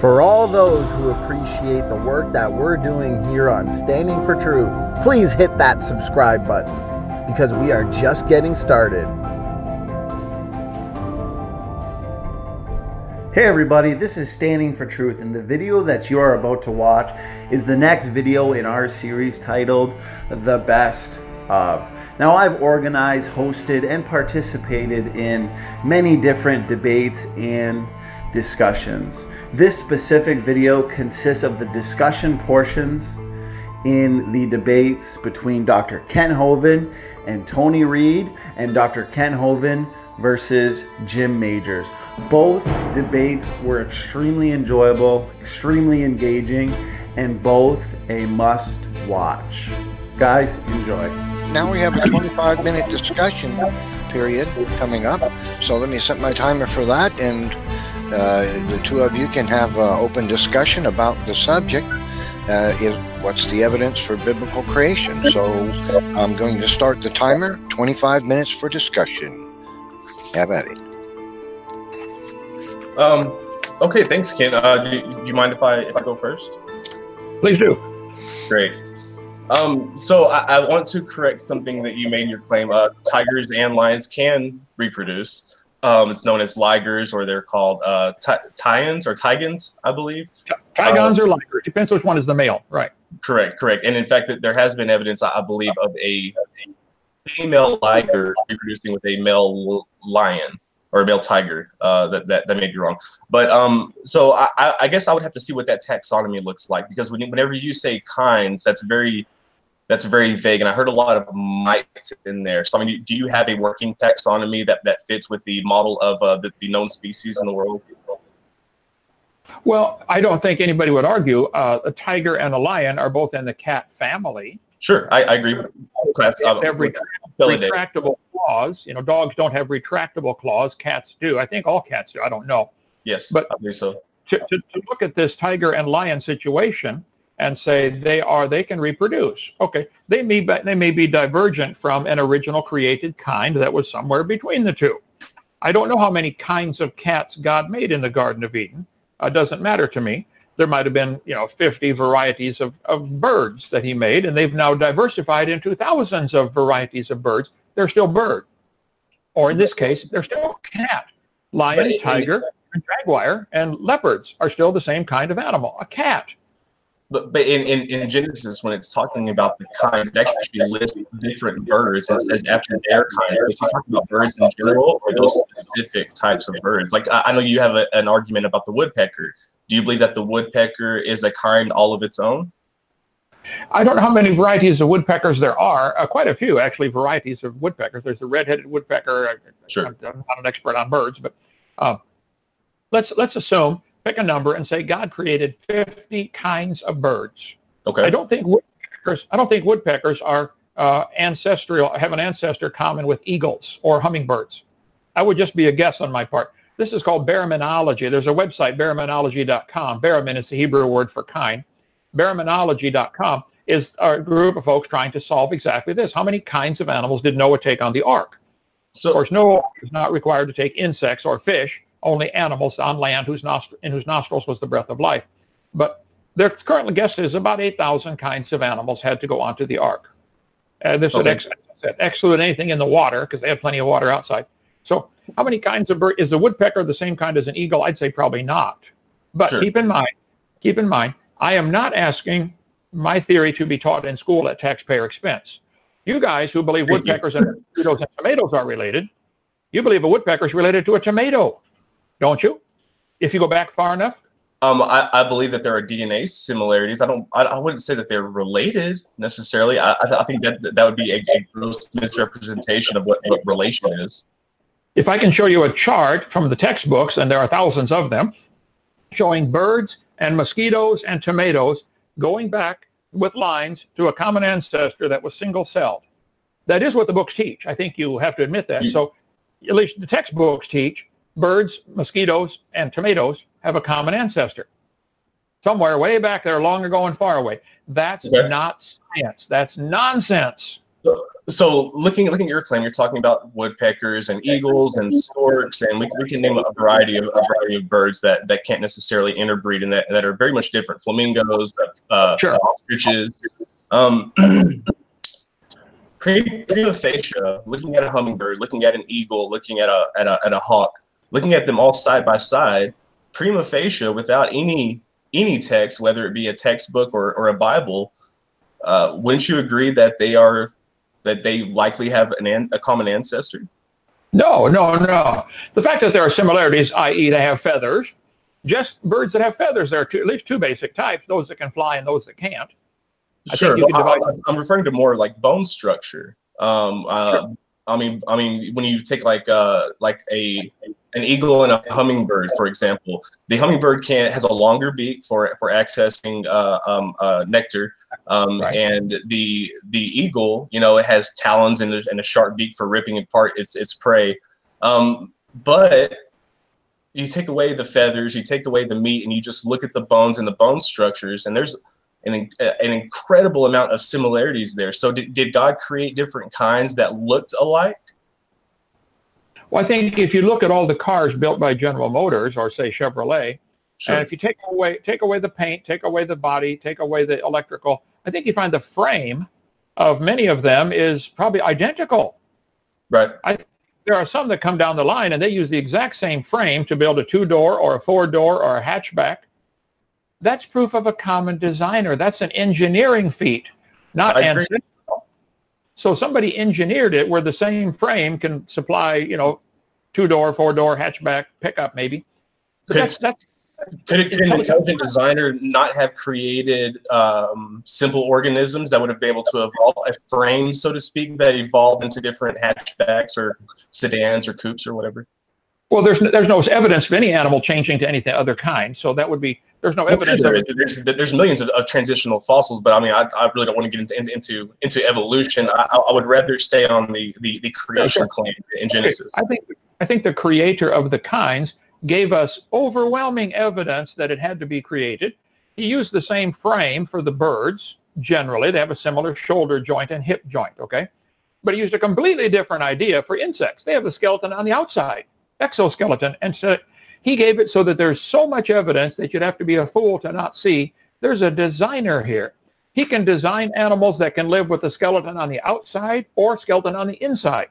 For all those who appreciate the work that we're doing here on Standing for Truth, please hit that subscribe button because we are just getting started. Hey everybody, this is Standing for Truth, and the video that you are about to watch is the next video in our series titled The Best of. Now, I've organized, hosted, and participated in many different debates and discussions. This specific video consists of the discussion portions in the debates between Dr. Kent Hovind and Tony Reed and Dr. Kent Hovind versus Jim Majors. Both debates were extremely enjoyable, extremely engaging, and both a must watch. Guys, enjoy. Now we have a 25 minute discussion period coming up. So let me set my timer for that, and the two of you can have uh, open discussion about the subject. Uh, is what's the evidence for biblical creation? So I'm going to start the timer. 25 minutes for discussion. Have at it. Um, okay, thanks, Kent. Uh, do, do you mind if I if I go first? Please do. Great. Um, so I, I want to correct something that you made in your claim. Uh, tigers and lions can reproduce. Um, it's known as ligers, or they're called uh, tyons or tigons, I believe. Tigons or ligers depends which one is the male, right? Correct, correct. And in fact, there has been evidence, I believe, of a female liger reproducing with a male lion or a male tiger. Uh, that, that that may be wrong, but um, so I, I guess I would have to see what that taxonomy looks like because when, whenever you say kinds, that's very that's very vague, and I heard a lot of mites in there. So I mean, do you have a working taxonomy that that fits with the model of uh, the, the known species in the world? Well, I don't think anybody would argue. Uh, a tiger and a lion are both in the cat family. Sure, I, I agree. Class, uh, have retractable claws. You know, dogs don't have retractable claws. Cats do. I think all cats do. I don't know. Yes, but I believe so. To, to, to look at this tiger and lion situation and say they are they can reproduce. Okay, they may be, they may be divergent from an original created kind that was somewhere between the two. I don't know how many kinds of cats God made in the Garden of Eden. It uh, doesn't matter to me there might have been, you know, 50 varieties of, of birds that he made, and they've now diversified into thousands of varieties of birds. They're still bird. Or in this case, they're still cat. Lion, tiger, and jaguar, and leopards are still the same kind of animal, a cat. But, but in, in, in Genesis, when it's talking about the kinds, it actually lists different birds as, as after their kind. Is he talking about birds in general or those specific types of birds? Like, I, I know you have a, an argument about the woodpecker do you believe that the woodpecker is a kind all of its own? I don't know how many varieties of woodpeckers there are. Uh, quite a few, actually, varieties of woodpeckers. There's a red-headed woodpecker. Sure. I'm, I'm, not an expert on birds, but uh, let's let's assume pick a number and say God created 50 kinds of birds. Okay. I don't think woodpeckers. I don't think woodpeckers are uh, ancestral. Have an ancestor common with eagles or hummingbirds. I would just be a guess on my part. This is called baraminology. There's a website, baraminology.com. Baramin is the Hebrew word for kind. Baraminology.com is a group of folks trying to solve exactly this. How many kinds of animals did Noah take on the ark? So, of course, Noah is not required to take insects or fish, only animals on land whose nostr- in whose nostrils was the breath of life. But their current guess is about 8,000 kinds of animals had to go onto the ark. Uh, this okay. would ex- exclude anything in the water because they had plenty of water outside. So how many kinds of bird is a woodpecker the same kind as an eagle? I'd say probably not. But sure. keep in mind, keep in mind, I am not asking my theory to be taught in school at taxpayer expense. You guys who believe woodpeckers and and tomatoes are related, you believe a woodpecker is related to a tomato, don't you? If you go back far enough. Um, I, I believe that there are DNA similarities. I don't. I, I wouldn't say that they're related necessarily. I, I think that that would be a, a gross misrepresentation of what, what relation is. If I can show you a chart from the textbooks, and there are thousands of them, showing birds and mosquitoes and tomatoes going back with lines to a common ancestor that was single-celled. That is what the books teach. I think you have to admit that. So at least the textbooks teach birds, mosquitoes, and tomatoes have a common ancestor. Somewhere way back there, long ago and far away. That's okay. not science. That's nonsense. So looking looking at your claim, you're talking about woodpeckers and eagles and storks, and we, we can name a variety of a variety of birds that, that can't necessarily interbreed and that, that are very much different. Flamingos, uh, sure. ostriches. Um, prima facie, looking at a hummingbird, looking at an eagle, looking at a, at a at a hawk, looking at them all side by side, prima facie, without any any text, whether it be a textbook or, or a Bible, uh, wouldn't you agree that they are that they likely have an, a common ancestor? No, no, no. The fact that there are similarities, i.e., they have feathers, just birds that have feathers, there are two, at least two basic types: those that can fly and those that can't. I sure, divide- I'm referring to more like bone structure. Um, uh, sure. I mean, I mean, when you take like uh, like a an eagle and a hummingbird, for example, the hummingbird can has a longer beak for for accessing uh, um, uh, nectar, um, right. and the the eagle, you know, it has talons and a, and a sharp beak for ripping apart its its prey. Um, but you take away the feathers, you take away the meat, and you just look at the bones and the bone structures, and there's an, an incredible amount of similarities there. So did, did God create different kinds that looked alike? Well, I think if you look at all the cars built by General Motors or say Chevrolet, sure. and if you take away take away the paint, take away the body, take away the electrical, I think you find the frame of many of them is probably identical. Right. I, there are some that come down the line and they use the exact same frame to build a two-door or a four-door or a hatchback. That's proof of a common designer. That's an engineering feat, not ancestral. So somebody engineered it where the same frame can supply, you know, two-door, four-door hatchback pickup maybe. Could, that's, that's, could, it, could an intelligent designer not have created um, simple organisms that would have been able to evolve a frame, so to speak, that evolved into different hatchbacks or sedans or coupes or whatever? Well, there's no, there's no evidence of any animal changing to any other kind, so that would be there's no evidence. There, there's, there's millions of, of, transitional fossils, but I mean, I, I really don't want to get into into into evolution. I, I would rather stay on the the, the creation sure. claim in Genesis. I think I think the creator of the kinds gave us overwhelming evidence that it had to be created. He used the same frame for the birds. Generally, they have a similar shoulder joint and hip joint. Okay, but he used a completely different idea for insects. They have the skeleton on the outside, exoskeleton, and so he gave it so that there's so much evidence that you'd have to be a fool to not see there's a designer here. He can design animals that can live with the skeleton on the outside or skeleton on the inside.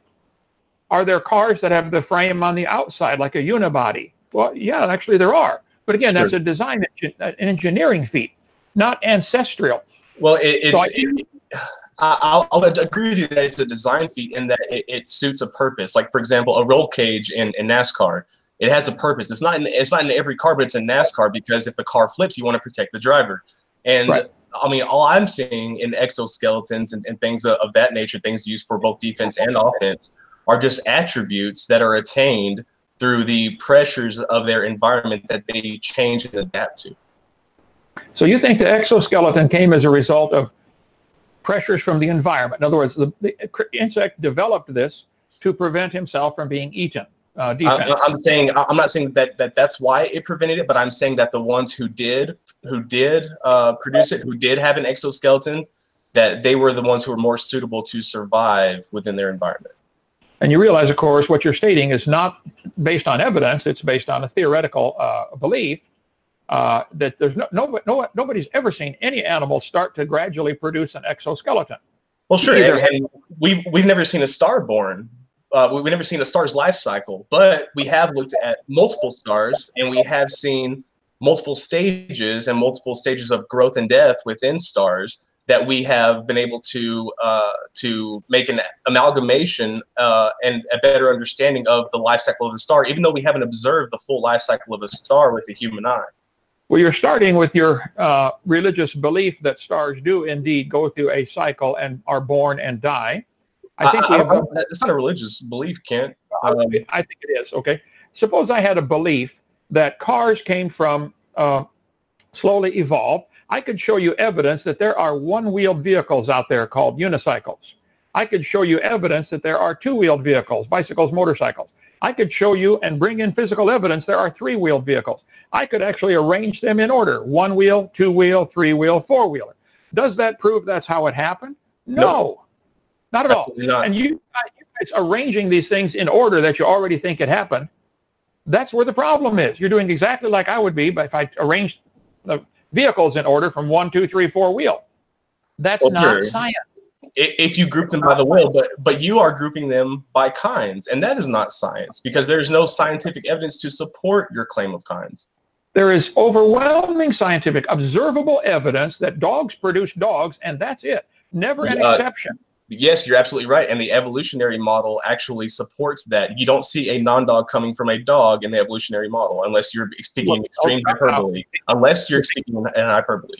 Are there cars that have the frame on the outside like a unibody? Well, yeah, actually there are. But again, sure. that's a design an uh, engineering feat, not ancestral. Well, it, it's, so I, it, I'll, I'll, agree with you that it's a design feat in that it, it, suits a purpose. Like, for example, a roll cage in, in NASCAR it has a purpose. It's not in, it's not in every car, but it's in NASCAR because if the car flips, you want to protect the driver. And right. I mean, all I'm seeing in exoskeletons and, and things of, of that nature, things used for both defense and offense, are just attributes that are attained through the pressures of their environment that they change and adapt to. So you think the exoskeleton came as a result of pressures from the environment? In other words, the, the insect developed this to prevent himself from being eaten uh, defense. I, am saying I'm not saying that, that that's why it prevented it, but I'm saying that the ones who did who did uh, produce it, who did have an exoskeleton, that they were the ones who were more suitable to survive within their environment. And you realize, of course, what you're stating is not based on evidence; it's based on a theoretical uh, belief uh, that there's no, no, no nobody's ever seen any animal start to gradually produce an exoskeleton. Well, sure, and, and we we've never seen a star born uh, we've never seen a star's life cycle, but we have looked at multiple stars and we have seen multiple stages and multiple stages of growth and death within stars that we have been able to uh, to make an amalgamation uh, and a better understanding of the life cycle of the star, even though we haven't observed the full life cycle of a star with the human eye. Well, you're starting with your uh, religious belief that stars do indeed go through a cycle and are born and die. I think I, I, that's not a religious belief, Kent. Um, I think it is. Okay. Suppose I had a belief that cars came from uh, slowly evolved. I could show you evidence that there are one-wheeled vehicles out there called unicycles. I could show you evidence that there are two-wheeled vehicles, bicycles, motorcycles. I could show you and bring in physical evidence there are three-wheeled vehicles. I could actually arrange them in order, one wheel, two wheel, three wheel, four wheeler. Does that prove that's how it happened? No. Not at all. Not. And you, you guys arranging these things in order that you already think it happened. That's where the problem is. You're doing exactly like I would be, but if I arranged the vehicles in order from one, two, three, four wheel. That's Well, not sure. science. if you group them by the wheel, but but you are grouping them by kinds, and that is not science because there's no scientific evidence to support your claim of kinds. There is overwhelming scientific observable evidence that dogs produce dogs, and that's it. Never an Uh, exception. Yes, you're absolutely right, and the evolutionary model actually supports that. You don't see a non-dog coming from a dog in the evolutionary model, unless you're speaking in Well, extreme no, no. hyperbole. Unless you're speaking in in hyperbole.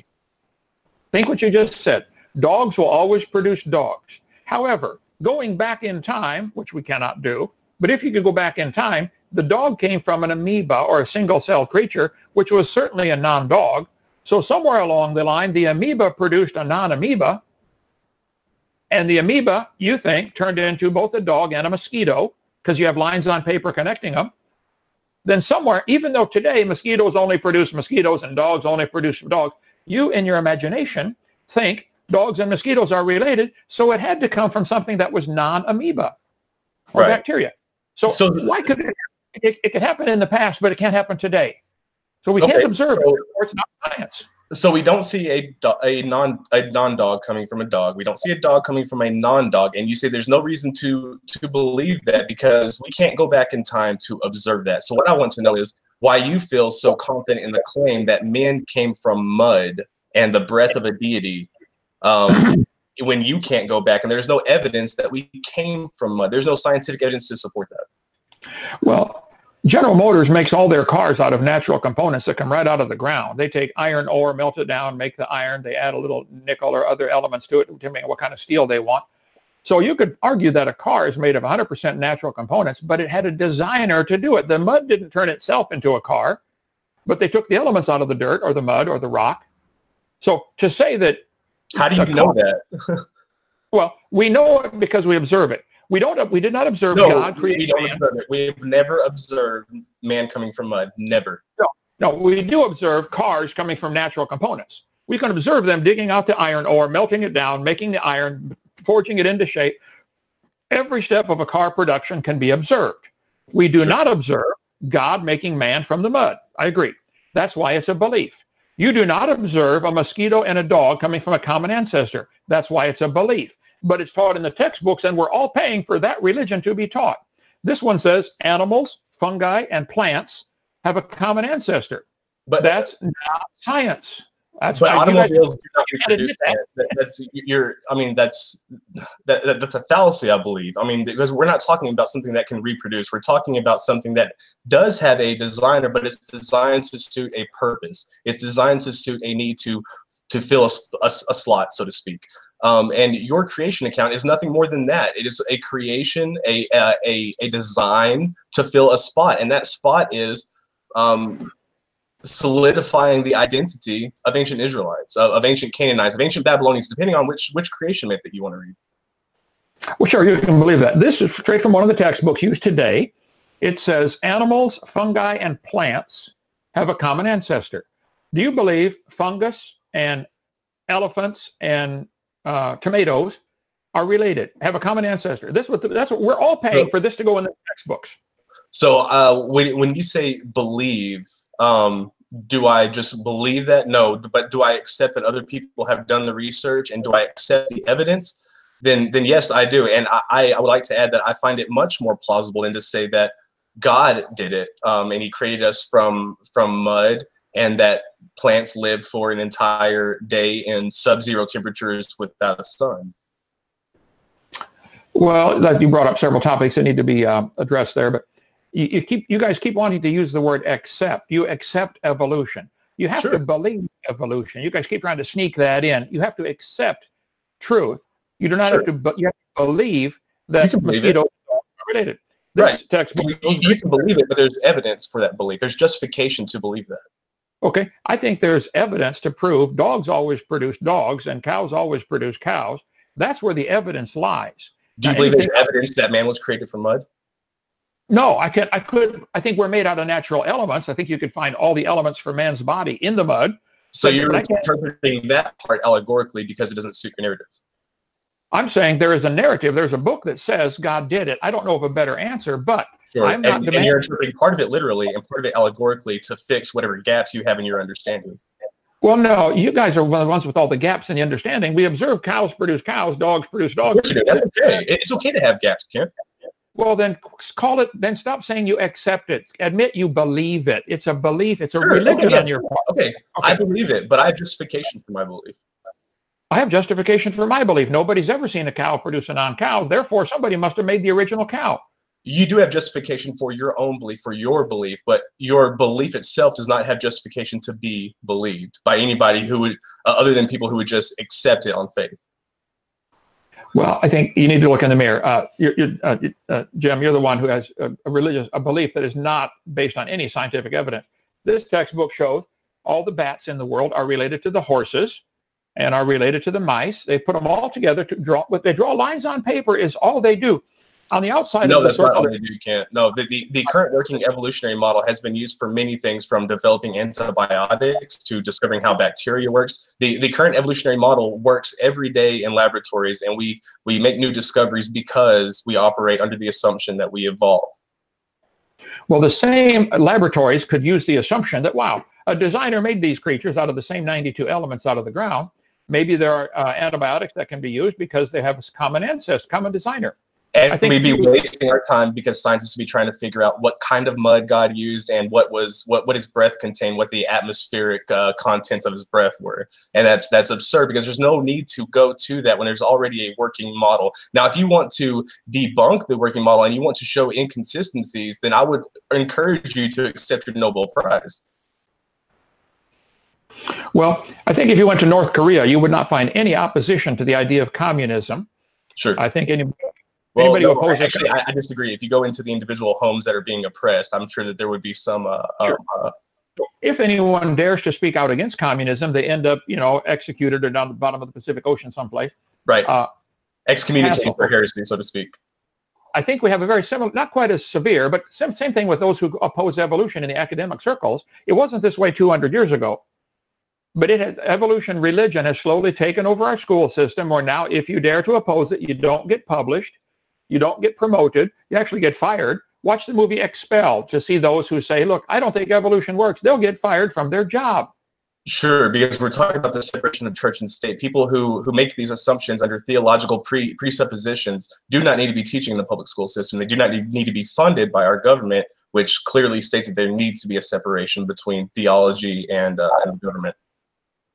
Think what you just said. Dogs will always produce dogs. However, going back in time, which we cannot do, but if you could go back in time, the dog came from an amoeba or a single cell creature, which was certainly a non-dog. So somewhere along the line, the amoeba produced a non-amoeba, and the amoeba, you think, turned into both a dog and a mosquito because you have lines on paper connecting them. Then somewhere, even though today mosquitoes only produce mosquitoes and dogs only produce dogs, you in your imagination think dogs and mosquitoes are related, so it had to come from something that was non-amoeba or Right. bacteria. So, So- why could it, it, it could happen in the past, but it can't happen today. So we Okay, can't observe it, or it's not science. So we don't see a a non a non-dog coming from a dog. We don't see a dog coming from a non-dog, and you say there's no reason to to believe that because we can't go back in time to observe that. So what I want to know is why you feel so confident in the claim that men came from mud and the breath of a deity, um, when you can't go back and there's no evidence that we came from mud. There's no scientific evidence to support that. Well, General Motors makes all their cars out of natural components that come right out of the ground. They take iron ore, melt it down, make the iron. They add a little nickel or other elements to it, depending on what kind of steel they want. So you could argue that a car is made of 100% natural components, but it had a designer to do it. The mud didn't turn itself into a car, but they took the elements out of the dirt or the mud or the rock. So to say that, How do you know car- that? well, we know it because we observe it. We don't. We did not observe No, God we create don't man. We've never observed man coming from mud. Never. No, we do observe cars coming from natural components. We can observe them digging out the iron ore, melting it down, making the iron, forging it into shape. Every step of a car production can be observed. We do Sure. not observe God making man from the mud. I agree. That's why it's a belief. You do not observe a mosquito and a dog coming from a common ancestor. That's why it's a belief. But it's taught in the textbooks, and we're all paying for that religion to be taught. This one says animals, fungi, and plants have a common ancestor. But That's not science. That's but why you guys- automobiles do not reproduce that. that. That- That's you're. I mean, that's that, that that's a fallacy, I believe. I mean, because we're not talking about something that can reproduce. We're talking about something that does have a designer, but it's designed to suit a purpose. It's designed to suit a need to to fill a slot, so to speak. Um, and your creation account is nothing more than that. It is a creation, a uh, a a design to fill a spot, and that spot is um, solidifying the identity of ancient Israelites, of, of ancient Canaanites, of ancient Babylonians, depending on which which creation myth that you want to read. Well, sure, you can believe that. This is straight from one of the textbooks used today. It says animals, fungi, and plants have a common ancestor. Do you believe fungus and elephants and uh, tomatoes are related, have a common ancestor? This what the, that's what we're all paying for this to go in the textbooks. So uh, when when you say believe, um, do I just believe that? No, but do I accept that other people have done the research and do I accept the evidence? Then then yes, I do, and I, I I would like to add that I find it much more plausible than to say that God did it um, and He created us from from mud and that plants lived for an entire day in sub-zero temperatures without a sun. Well, that you brought up several topics that need to be uh, addressed there, but you, you keep you guys keep wanting to use the word accept. You accept evolution. You have Sure. to believe evolution. You guys keep trying to sneak that in. You have to accept truth. You do not Sure. have to, but you have to believe that You can believe it. mosquitoes are related. This Right. textbook. You, you can believe it, but there's evidence for that belief. There's justification to believe that. Okay, I think there's evidence to prove dogs always produce dogs and cows always produce cows. That's where the evidence lies. Do you Now, believe there's evidence that man was created from mud? No, I can't. I could. I think we're made out of natural elements. I think you could find all the elements for man's body in the mud. So you're interpreting that part allegorically because it doesn't suit your narrative. I'm saying there is a narrative. There's a book that says God did it. I don't know of a better answer, but Sure. I'm not and, and you're interpreting part of it literally and part of it allegorically to fix whatever gaps you have in your understanding. well, no, you guys are one of the ones with all the gaps in the understanding. We observe cows produce cows, dogs produce dogs. That's okay. It's okay to have gaps, Kent. Well, then call it. Then stop saying you accept it. Admit you believe it. It's a belief. It's a Sure, religion okay, yeah, on your part. Okay, Okay. I believe it, but I have justification for my belief. I have justification for my belief. Nobody's ever seen a cow produce a non-cow. Therefore, somebody must have made the original cow. You do have justification for your own belief, for your belief, but your belief itself does not have justification to be believed by anybody who would, uh, other than people who would just accept it on faith. Well, I think you need to look in the mirror. Uh, you're, you're, uh, uh, Jim, you're the one who has a, a religious a belief that is not based on any scientific evidence. This textbook shows all the bats in the world are related to the horses and are related to the mice. They put them all together to draw. What they draw lines on paper is all they do. On the outside No, of the that's not what they do, Kent. No, the, the, the current working evolutionary model has been used for many things from developing antibiotics to discovering how bacteria works. The, the current evolutionary model works every day in laboratories, and we, we make new discoveries because we operate under the assumption that we evolve. Well, the same laboratories could use the assumption that, wow, a designer made these creatures out of the same 92 elements out of the ground. Maybe there are uh, antibiotics that can be used because they have a common ancestor, common designer. And I think we'd be wasting our time because scientists would be trying to figure out what kind of mud God used and what was what what his breath contained, what the atmospheric uh, contents of his breath were, and that's that's absurd because there's no need to go to that when there's already a working model. Now, if you want to debunk the working model and you want to show inconsistencies, then I would encourage you to accept your Nobel Prize. Well, I think if you went to North Korea, you would not find any opposition to the idea of communism. Sure. I think any, Well, anybody no, who opposes actually, I, I disagree. If you go into the individual homes that are being oppressed, I'm sure that there would be some uh, Sure. uh, if anyone dares to speak out against communism, they end up, you know, executed or down the bottom of the Pacific Ocean someplace. right Uh, excommunicated for heresy, so to speak. I think we have a very similar, not quite as severe, but same, same thing with those who oppose evolution in the academic circles. It wasn't this way 200 years ago, but it has, evolution religion has slowly taken over our school system where now if you dare to oppose it, you don't get published, you don't get promoted, you actually get fired. Watch the movie Expelled to see those who say, look, I don't think evolution works. They'll get fired from their job. Sure, because we're talking about the separation of church and state. People who who make these assumptions under theological pre presuppositions do not need to be teaching in the public school system. They do not need, need to be funded by our government, which clearly states that there needs to be a separation between theology and, uh, and government.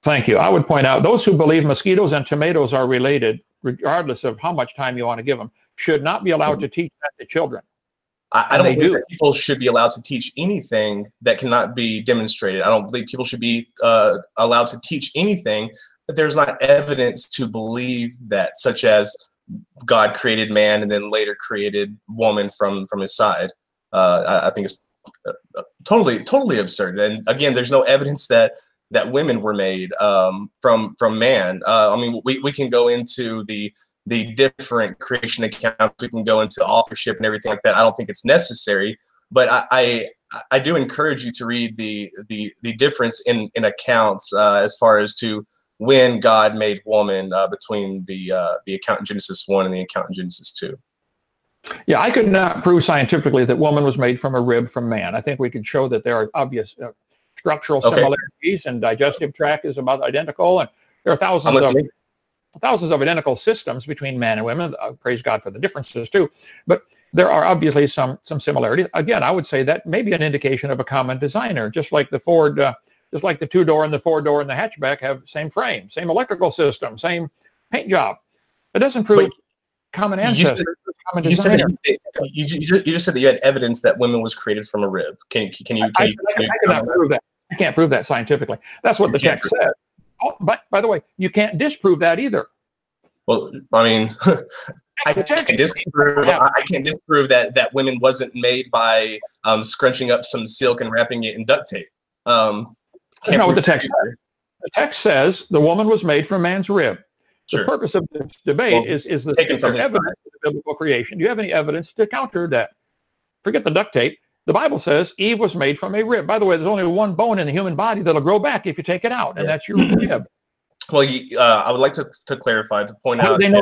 Thank you. I would point out those who believe mosquitoes and tomatoes are related, regardless of how much time you want to give them, should not be allowed to teach that to children. I, I don't believe do. that people should be allowed to teach anything that cannot be demonstrated. I don't believe people should be uh, allowed to teach anything that there's not evidence to believe that, such as God created man and then later created woman from from his side. Uh, I, I think it's uh, uh, totally totally absurd. And again, there's no evidence that that women were made um, from from man. Uh, I mean, we, we can go into the the different creation accounts. We can go into authorship and everything like that. I don't think it's necessary, but I I, I do encourage you to read the the the difference in in accounts uh, as far as to when God made woman uh, between the uh, the account in Genesis one and the account in Genesis two. Yeah, I could not prove scientifically that woman was made from a rib from man. I think we could show that there are obvious uh, structural Okay. similarities and digestive tract is about identical. And there are thousands of. Thousands of identical systems between men and women. Uh, praise God for the differences too. But there are obviously some some similarities. Again, I would say that may be an indication of a common designer, just like the Ford, uh, just like the two door and the four door and the hatchback have same frame, same electrical system, same paint job. It doesn't prove Wait, common you ancestors, common You said you, you, you just- you just said that you had evidence that women was created from a rib. Can can you can I, you, I, you I cannot prove that. I can't prove that scientifically. That's what the text says. Oh, but by the way, you can't disprove that either. Well, I mean, I can't disprove. I I can't disprove that that women wasn't made by um, scrunching up some silk and wrapping it in duct tape. Um, That's not what the text either. The text says the woman was made from man's rib. The Sure. purpose of this debate Well, is is, the, taken is there from his evidence of the biblical creation? Do you have any evidence to counter that? Forget the duct tape. The Bible says Eve was made from a rib. By the way, there's only one bone in the human body that'll grow back if you take it out, and Yeah. that's your rib. Well, you, uh, I would like to, to clarify to point How out that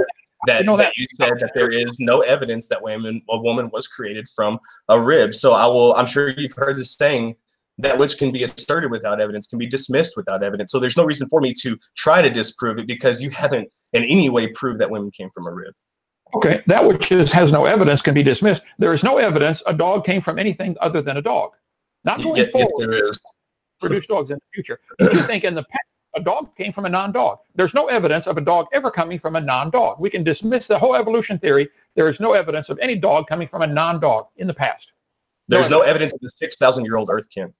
that, that, that you said that there is no evidence that women a woman was created from a rib. So I will. I'm sure you've heard this saying that which can be asserted without evidence can be dismissed without evidence. So there's no reason for me to try to disprove it because you haven't in any way proved that women came from a rib. Okay, that which is, has no evidence can be dismissed. There is no evidence a dog came from anything other than a dog. Not going yes, forward. Yes, there is. Produce dogs in the future. you think in the past a dog came from a non-dog. There's no evidence of a dog ever coming from a non-dog. We can dismiss the whole evolution theory. There is no evidence of any dog coming from a non-dog in the past. There's no, no evidence of the 6,000-year-old Earth Kent.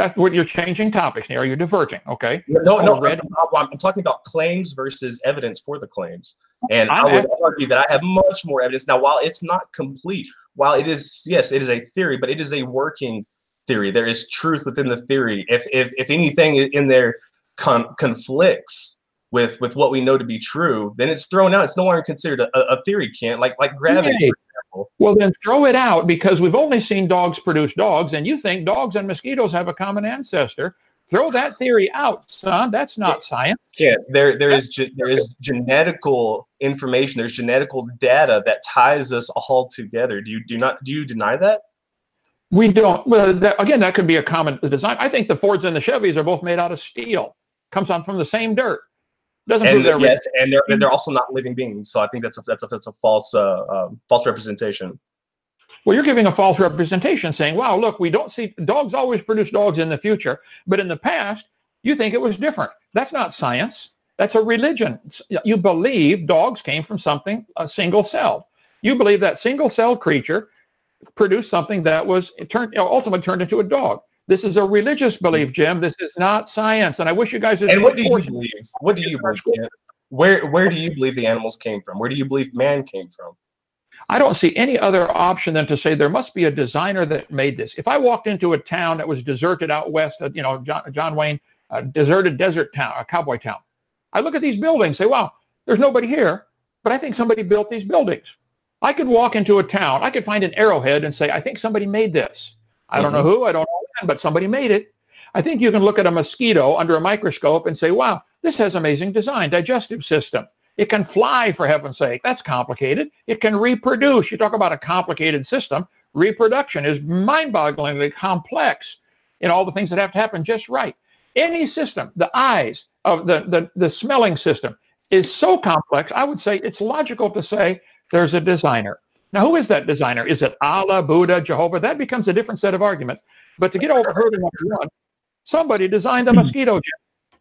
That's what you're changing topics now. You're diverting. Okay. No, no. Red. I'm, I'm, talking about claims versus evidence for the claims, and I, I would argue that I have much more evidence now. While it's not complete, while it is yes, it is a theory, but it is a working theory. There is truth within the theory. If if if anything in there con- conflicts with with what we know to be true, then it's thrown out. It's no longer considered a, a theory. Can't like like gravity. Well, then throw it out because we've only seen dogs produce dogs, and you think dogs and mosquitoes have a common ancestor. Throw that theory out, son. That's not science. Yeah, there there is ge- there is genetical information. There's genetical data that ties us all together. Do you do not do you deny that? We don't. Well, that, again, that could be a common design. I think the Fords and the Chevys are both made out of steel. Comes on from the same dirt. Doesn't and, prove they're yes, and they're and they're also not living beings. So I think that's a that's a that's a false uh, um, false representation. Well, you're giving a false representation, saying, "Wow, look, we don't see dogs always produce dogs in the future, but in the past, you think it was different." That's not science. That's a religion. You believe dogs came from something a single cell. You believe that single cell creature produced something that was turned ultimately turned into a dog. This is a religious belief, Jim. This is not science. And I wish you guys would. And what do you believe? What do you believe? Where where do you believe the animals came from? Where do you believe man came from? I don't see any other option than to say there must be a designer that made this. If I walked into a town that was deserted out west, you know, John, John Wayne, a deserted desert town, a cowboy town, I look at these buildings, say, wow, there's nobody here, but I think somebody built these buildings. I could walk into a town, I could find an arrowhead and say, I think somebody made this. I don't know mm-hmm. who, I don't know but somebody made it. I think you can look at a mosquito under a microscope and say, wow, this has amazing design, digestive system. It can fly, for heaven's sake. That's complicated. It can reproduce. You talk about a complicated system. Reproduction is mind-bogglingly complex in all the things that have to happen just right. Any system, the eyes of the, the, the smelling system is so complex, I would say it's logical to say there's a designer. Now, who is that designer? Is it Allah, Buddha, Jehovah? That becomes a different set of arguments. But to get over hurdle number one, somebody designed a mosquito jet.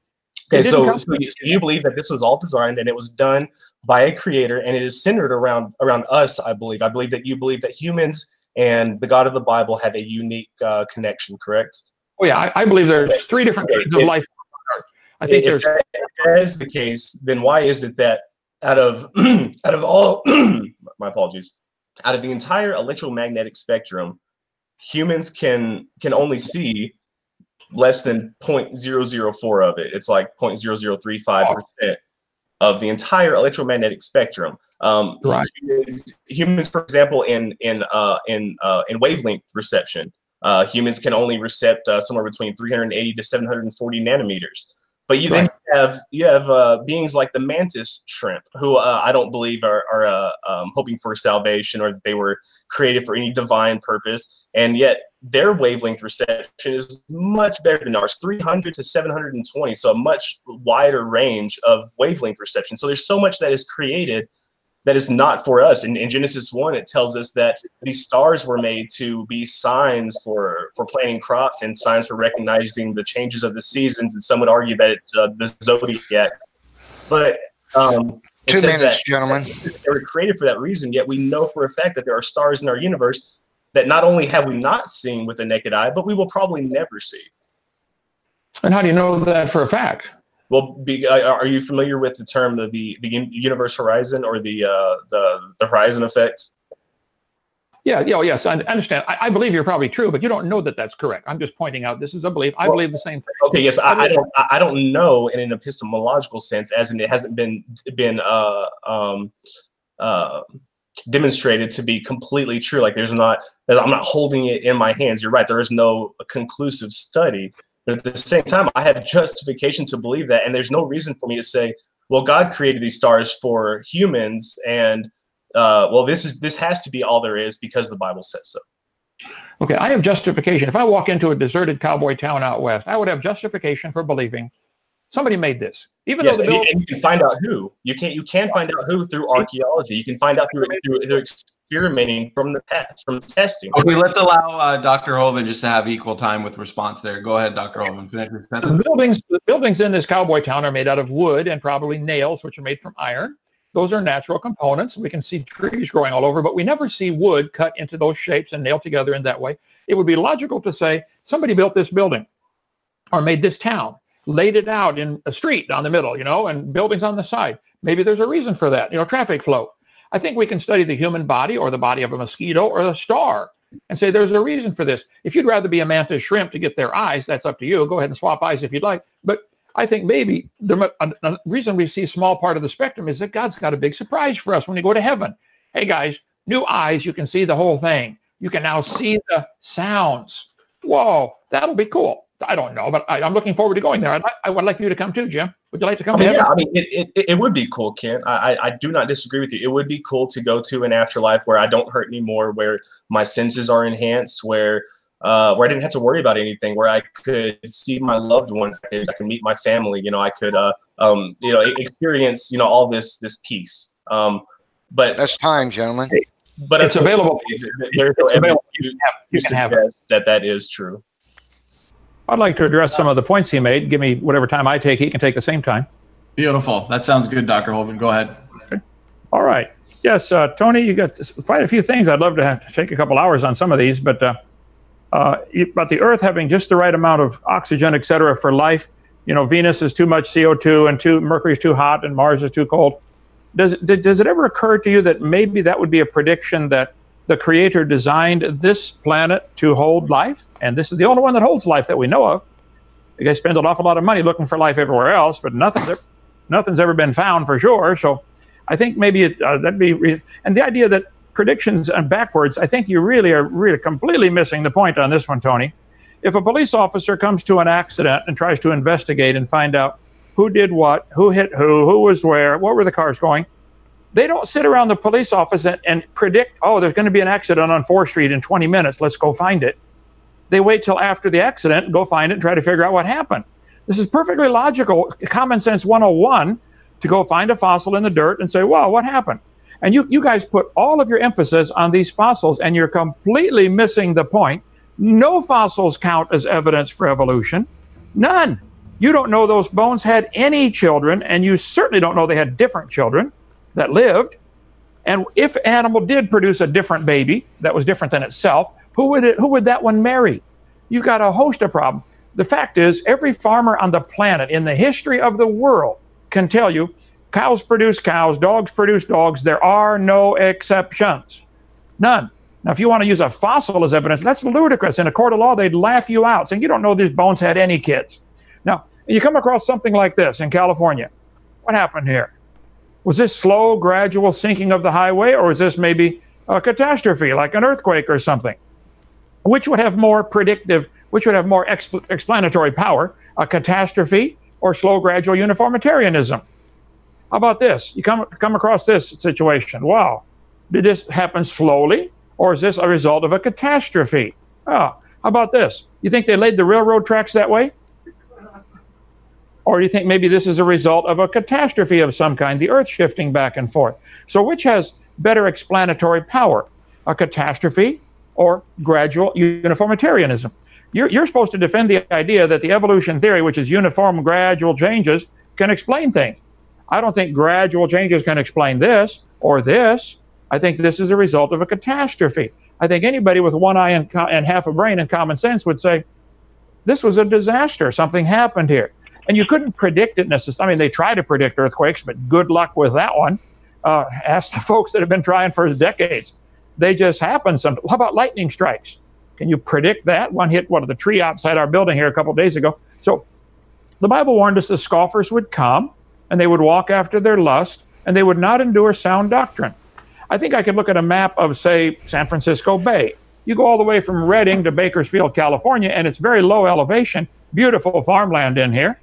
Okay, so, so you, so you believe that this was all designed and it was done by a creator and it is centered around around us, I believe. I believe that you believe that humans and the God of the Bible have a unique uh, connection, correct? Oh yeah, I, I believe there's three different kinds of life. I think if there's. That, if that is the case, then why is it that out of out of all my apologies out of the entire electromagnetic spectrum humans can can only see less than 0.004 of it. It's like 0.0035 percent of the entire electromagnetic spectrum. Um, right. humans, humans for example in in uh, in uh, in wavelength reception uh, humans can only recept uh, somewhere between 380 to 740 nanometers but you then have you have uh, beings like the mantis shrimp, who uh, I don't believe are, are uh, um, hoping for salvation or that they were created for any divine purpose, and yet their wavelength reception is much better than ours 300 to 720 so a much wider range of wavelength reception. So there's so much that is created that is not for us. In, in Genesis 1, it tells us that these stars were made to be signs for, for planting crops and signs for recognizing the changes of the seasons. And some would argue that it's uh, the zodiac. But um, two minutes, gentlemen. They were created for that reason. Yet we know for a fact that there are stars in our universe that not only have we not seen with the naked eye, but we will probably never see. And how do you know that for a fact? Well, be, uh, are you familiar with the term the the, the universe horizon or the uh, the the horizon effect? Yeah, yeah, yes, I understand. I, I, believe you're probably true, but you don't know that that's correct. I'm just pointing out this is a belief. I well, believe the same thing. Okay, yes, I, I, don't. I don't know in an epistemological sense, as in it hasn't been been uh, um, uh, demonstrated to be completely true. Like there's not. I'm not holding it in my hands. You're right. There is no conclusive study but at the same time, I have justification to believe that, and there's no reason for me to say, well, God created these stars for humans, and uh, well, this is this has to be all there is because the Bible says so. Okay, I have justification. If I walk into a deserted cowboy town out west, I would have justification for believing somebody made this. Even yes, though the and, you, and you can find out who you can you can find out who through archaeology. You can find out through through, through experimenting from the past, from testing. Okay, let's allow uh, Dr. Hovind just to have equal time with response there. Go ahead, Dr. Hovind. Finish your The buildings, the buildings in this cowboy town are made out of wood and probably nails, which are made from iron. Those are natural components. We can see trees growing all over, but we never see wood cut into those shapes and nailed together in that way. It would be logical to say somebody built this building or made this town, laid it out in a street down the middle, you know, and buildings on the side. Maybe there's a reason for that, you know, traffic flow. I think we can study the human body or the body of a mosquito or a star and say there's a reason for this. If you'd rather be a mantis shrimp to get their eyes, that's up to you. Go ahead and swap eyes if you'd like. But I think maybe the reason we see a small part of the spectrum is that God's got a big surprise for us when you go to heaven. Hey guys, new eyes, you can see the whole thing. You can now see the sounds. Whoa, that'll be cool. I don't know, but I, am looking forward to going there. I'd, I would like you to come too, Jim. Would you like to come? I mean, yeah. I mean, it, it, it would be cool, Kent. I, I I do not disagree with you. It would be cool to go to an afterlife where I don't hurt anymore, where my senses are enhanced, where uh, where I didn't have to worry about anything, where I could see my loved ones, I could, I could meet my family. You know, I could, uh, um, you know, experience, you know, all this this peace. Um, but That's time, gentlemen. but It's available. There's no available. evidence to, You to can have it. suggest that that is true. I'd like to address some of the points he made. Give me whatever time I take. He can take the same time. Beautiful. That sounds good, Dr. Hovind. Go ahead. All right. Yes, uh, Tony, you got quite a few things. I'd love to have to take a couple hours on some of these, but uh, uh, but the Earth having just the right amount of oxygen, et cetera, for life. You know, Venus is too much CO2, and too Mercury's too hot, and Mars is too cold. Does did, does it ever occur to you that maybe that would be a prediction that the Creator designed this planet to hold life, and this is the only one that holds life that we know of? Guys spend an awful lot of money looking for life everywhere else, but nothing's nothing's ever been found for sure. So. I think maybe it, uh, that'd be, re- and the idea that predictions and backwards, I think you really are really completely missing the point on this one, Tony. If a police officer comes to an accident and tries to investigate and find out who did what, who hit who, who was where, what were the cars going, they don't sit around the police office and, and predict, oh, there's going to be an accident on 4th Street in 20 minutes, let's go find it. They wait till after the accident, go find it, and try to figure out what happened. This is perfectly logical, common sense 101 to go find a fossil in the dirt and say, well, what happened? And you, you guys put all of your emphasis on these fossils and you're completely missing the point. No fossils count as evidence for evolution. None. You don't know those bones had any children, and you certainly don't know they had different children that lived. And if animal did produce a different baby that was different than itself, who would it, who would that one marry? You've got a host of problems. The fact is, every farmer on the planet in the history of the world can tell you cows produce cows, dogs produce dogs. There are no exceptions. None. Now, if you want to use a fossil as evidence, that's ludicrous. In a court of law, they'd laugh you out, saying you don't know these bones had any kids. Now, you come across something like this in California. What happened here? Was this slow, gradual sinking of the highway, or is this maybe a catastrophe like an earthquake or something? Which would have more predictive, which would have more expl- explanatory power, a catastrophe or slow, gradual uniformitarianism? How about this? You come, come across this situation. Wow. Did this happen slowly, or is this a result of a catastrophe? Oh, how about this? You think they laid the railroad tracks that way? Or do you think maybe this is a result of a catastrophe of some kind, the earth shifting back and forth? So, which has better explanatory power, a catastrophe or gradual uniformitarianism? You're, you're supposed to defend the idea that the evolution theory, which is uniform gradual changes, can explain things. I don't think gradual changes can explain this or this. I think this is a result of a catastrophe. I think anybody with one eye and, and half a brain and common sense would say, this was a disaster. Something happened here. And you couldn't predict it necessarily. I mean, they try to predict earthquakes, but good luck with that one. Uh, ask the folks that have been trying for decades. They just happen. Some. How about lightning strikes? Can you predict that? One hit one of the tree outside our building here a couple days ago. So the Bible warned us the scoffers would come and they would walk after their lust and they would not endure sound doctrine. I think I could look at a map of, say, San Francisco Bay. You go all the way from Redding to Bakersfield, California, and it's very low elevation, beautiful farmland in here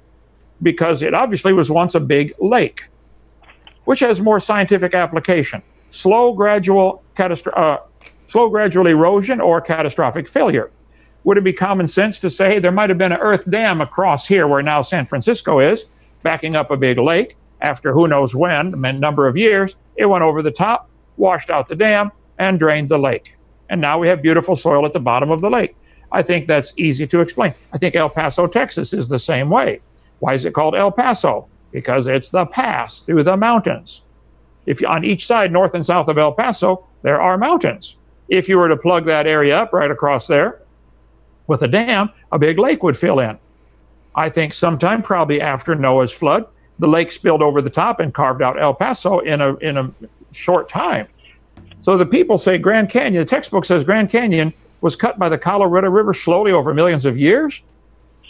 because it obviously was once a big lake. Which has more scientific application? Slow, gradual, catastro- uh, slow, gradual erosion or catastrophic failure? Would it be common sense to say there might have been an earth dam across here where now San Francisco is, backing up a big lake? After who knows when, a number of years, it went over the top, washed out the dam, and drained the lake. And now we have beautiful soil at the bottom of the lake. I think that's easy to explain. I think El Paso, Texas is the same way. Why is it called El Paso? Because it's the pass through the mountains. If you, on each side, north and south of El Paso, there are mountains. If you were to plug that area up right across there with a dam, a big lake would fill in. I think sometime probably after Noah's flood, the lake spilled over the top and carved out El Paso in a in a short time. So the people say Grand Canyon, the textbook says Grand Canyon was cut by the Colorado River slowly over millions of years.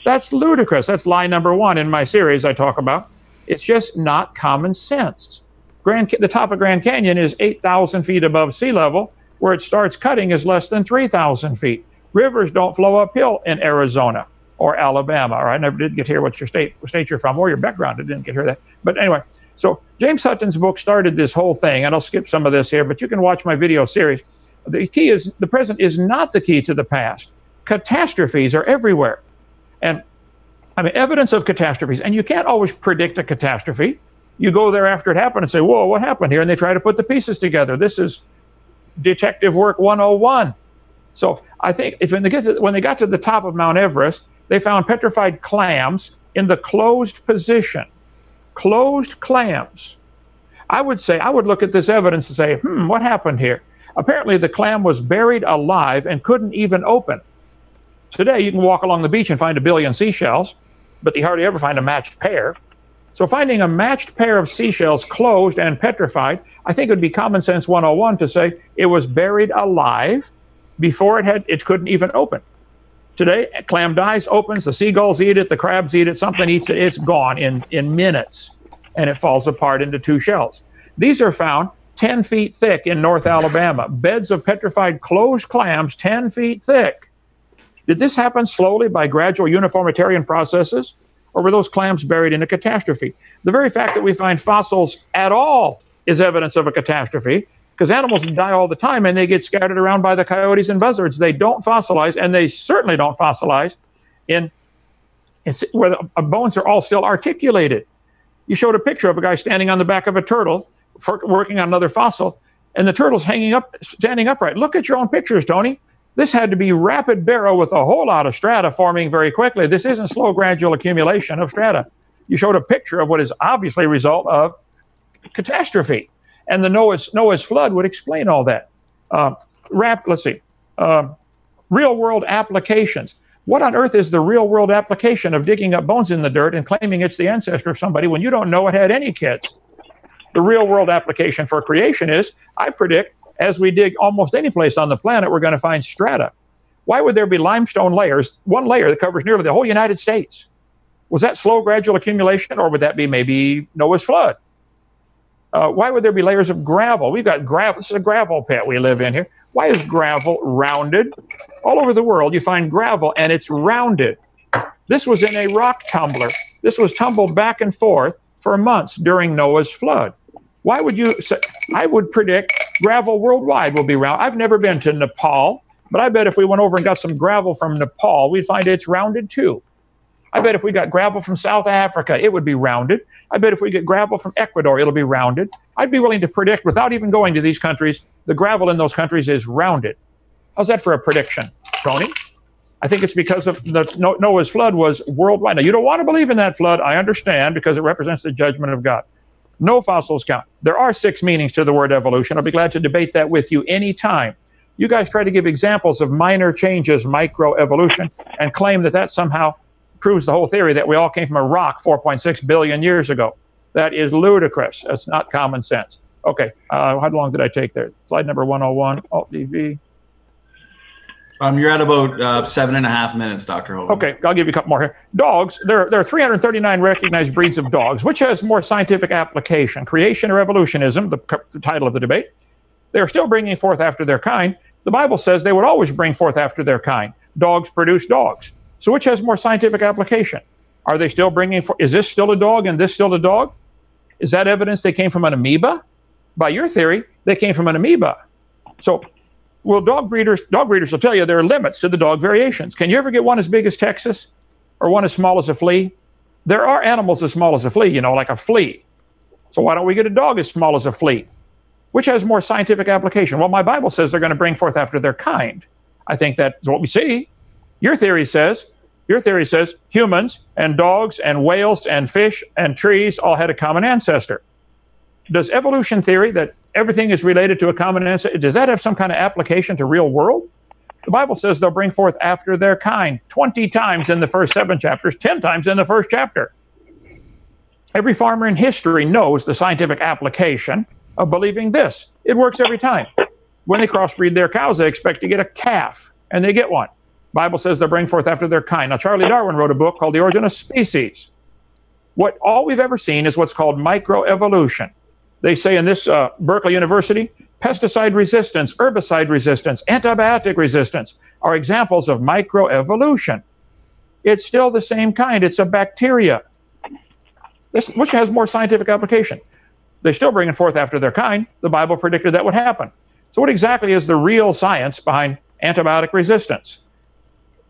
That's ludicrous. That's lie number one in my series I talk about. It's just not common sense. Grand, the top of Grand Canyon is 8,000 feet above sea level. Where it starts cutting is less than 3,000 feet. Rivers don't flow uphill in Arizona or Alabama. Or I never did get here what your state, what state you're from or your background. I didn't get here that. But anyway, so James Hutton's book started this whole thing, and I'll skip some of this here, but you can watch my video series. The key is the present is not the key to the past. Catastrophes are everywhere. And I mean, evidence of catastrophes. And you can't always predict a catastrophe. You go there after it happened and say, whoa, what happened here? And they try to put the pieces together. This is detective work 101. So I think if when they, when they got to the top of Mount Everest, they found petrified clams in the closed position. Closed clams. I would say, I would look at this evidence and say, hmm, what happened here? Apparently, the clam was buried alive and couldn't even open. Today, you can walk along the beach and find a billion seashells, but you hardly ever find a matched pair. So, finding a matched pair of seashells closed and petrified, I think it would be common sense 101 to say it was buried alive before it had it couldn't even open. Today, clam dies, opens, the seagulls eat it, the crabs eat it, something eats it, it's gone in, in minutes, and it falls apart into two shells. These are found 10 feet thick in North Alabama, beds of petrified closed clams 10 feet thick. Did this happen slowly by gradual uniformitarian processes, or were those clams buried in a catastrophe? The very fact that we find fossils at all is evidence of a catastrophe, because animals die all the time and they get scattered around by the coyotes and buzzards. They don't fossilize, and they certainly don't fossilize in, in where the uh, bones are all still articulated. You showed a picture of a guy standing on the back of a turtle for working on another fossil, and the turtle's hanging up, standing upright. Look at your own pictures, Tony. This had to be rapid burial with a whole lot of strata forming very quickly. This isn't slow, gradual accumulation of strata. You showed a picture of what is obviously a result of catastrophe, and the Noah's Noah's flood would explain all that. Uh, rap, let's see, uh, real world applications. What on earth is the real world application of digging up bones in the dirt and claiming it's the ancestor of somebody when you don't know it had any kids? The real world application for creation is I predict as we dig almost any place on the planet, we're going to find strata. Why would there be limestone layers, one layer that covers nearly the whole United States? Was that slow, gradual accumulation, or would that be maybe Noah's flood? Uh, why would there be layers of gravel? We've got gravel. This is a gravel pit we live in here. Why is gravel rounded? All over the world, you find gravel and it's rounded. This was in a rock tumbler. This was tumbled back and forth for months during Noah's flood. Why would you say? I would predict gravel worldwide will be round. I've never been to Nepal, but I bet if we went over and got some gravel from Nepal, we'd find it's rounded too. I bet if we got gravel from South Africa, it would be rounded. I bet if we get gravel from Ecuador, it'll be rounded. I'd be willing to predict, without even going to these countries, the gravel in those countries is rounded. How's that for a prediction, Tony? I think it's because of the Noah's flood was worldwide. Now, you don't want to believe in that flood. I understand because it represents the judgment of God. No fossils count. There are six meanings to the word evolution. I'll be glad to debate that with you anytime. You guys try to give examples of minor changes, microevolution, and claim that that somehow proves the whole theory that we all came from a rock 4.6 billion years ago. That is ludicrous. That's not common sense. Okay, uh, how long did I take there? Slide number 101, Alt DV. Um, you're at about uh, seven and a half minutes, Dr. Hovind. Okay, I'll give you a couple more here. Dogs, there, there are 339 recognized breeds of dogs. Which has more scientific application, creation or evolutionism, the, the title of the debate? They are still bringing forth after their kind. The Bible says they would always bring forth after their kind. Dogs produce dogs. So which has more scientific application? Are they still bringing forth? Is this still a dog and this still a dog? Is that evidence they came from an amoeba? By your theory, they came from an amoeba. So, well, dog breeders, dog breeders will tell you there are limits to the dog variations. Can you ever get one as big as Texas or one as small as a flea? There are animals as small as a flea, you know, like a flea. So why don't we get a dog as small as a flea? Which has more scientific application? Well, my Bible says they're going to bring forth after their kind. I think that's what we see. Your theory says, your theory says humans and dogs and whales and fish and trees all had a common ancestor. Does evolution theory that everything is related to a common ancestor, does that have some kind of application to real world? The Bible says they'll bring forth after their kind 20 times in the first seven chapters, 10 times in the first chapter. Every farmer in history knows the scientific application of believing this. It works every time. When they crossbreed their cows, they expect to get a calf, and they get one. Bible says they'll bring forth after their kind. Now, Charlie Darwin wrote a book called The Origin of Species. What all we've ever seen is what's called microevolution. They say in this uh, Berkeley University, pesticide resistance, herbicide resistance, antibiotic resistance are examples of microevolution. It's still the same kind. It's a bacteria. This, which has more scientific application. They're still bringing forth after their kind. The Bible predicted that would happen. So, what exactly is the real science behind antibiotic resistance?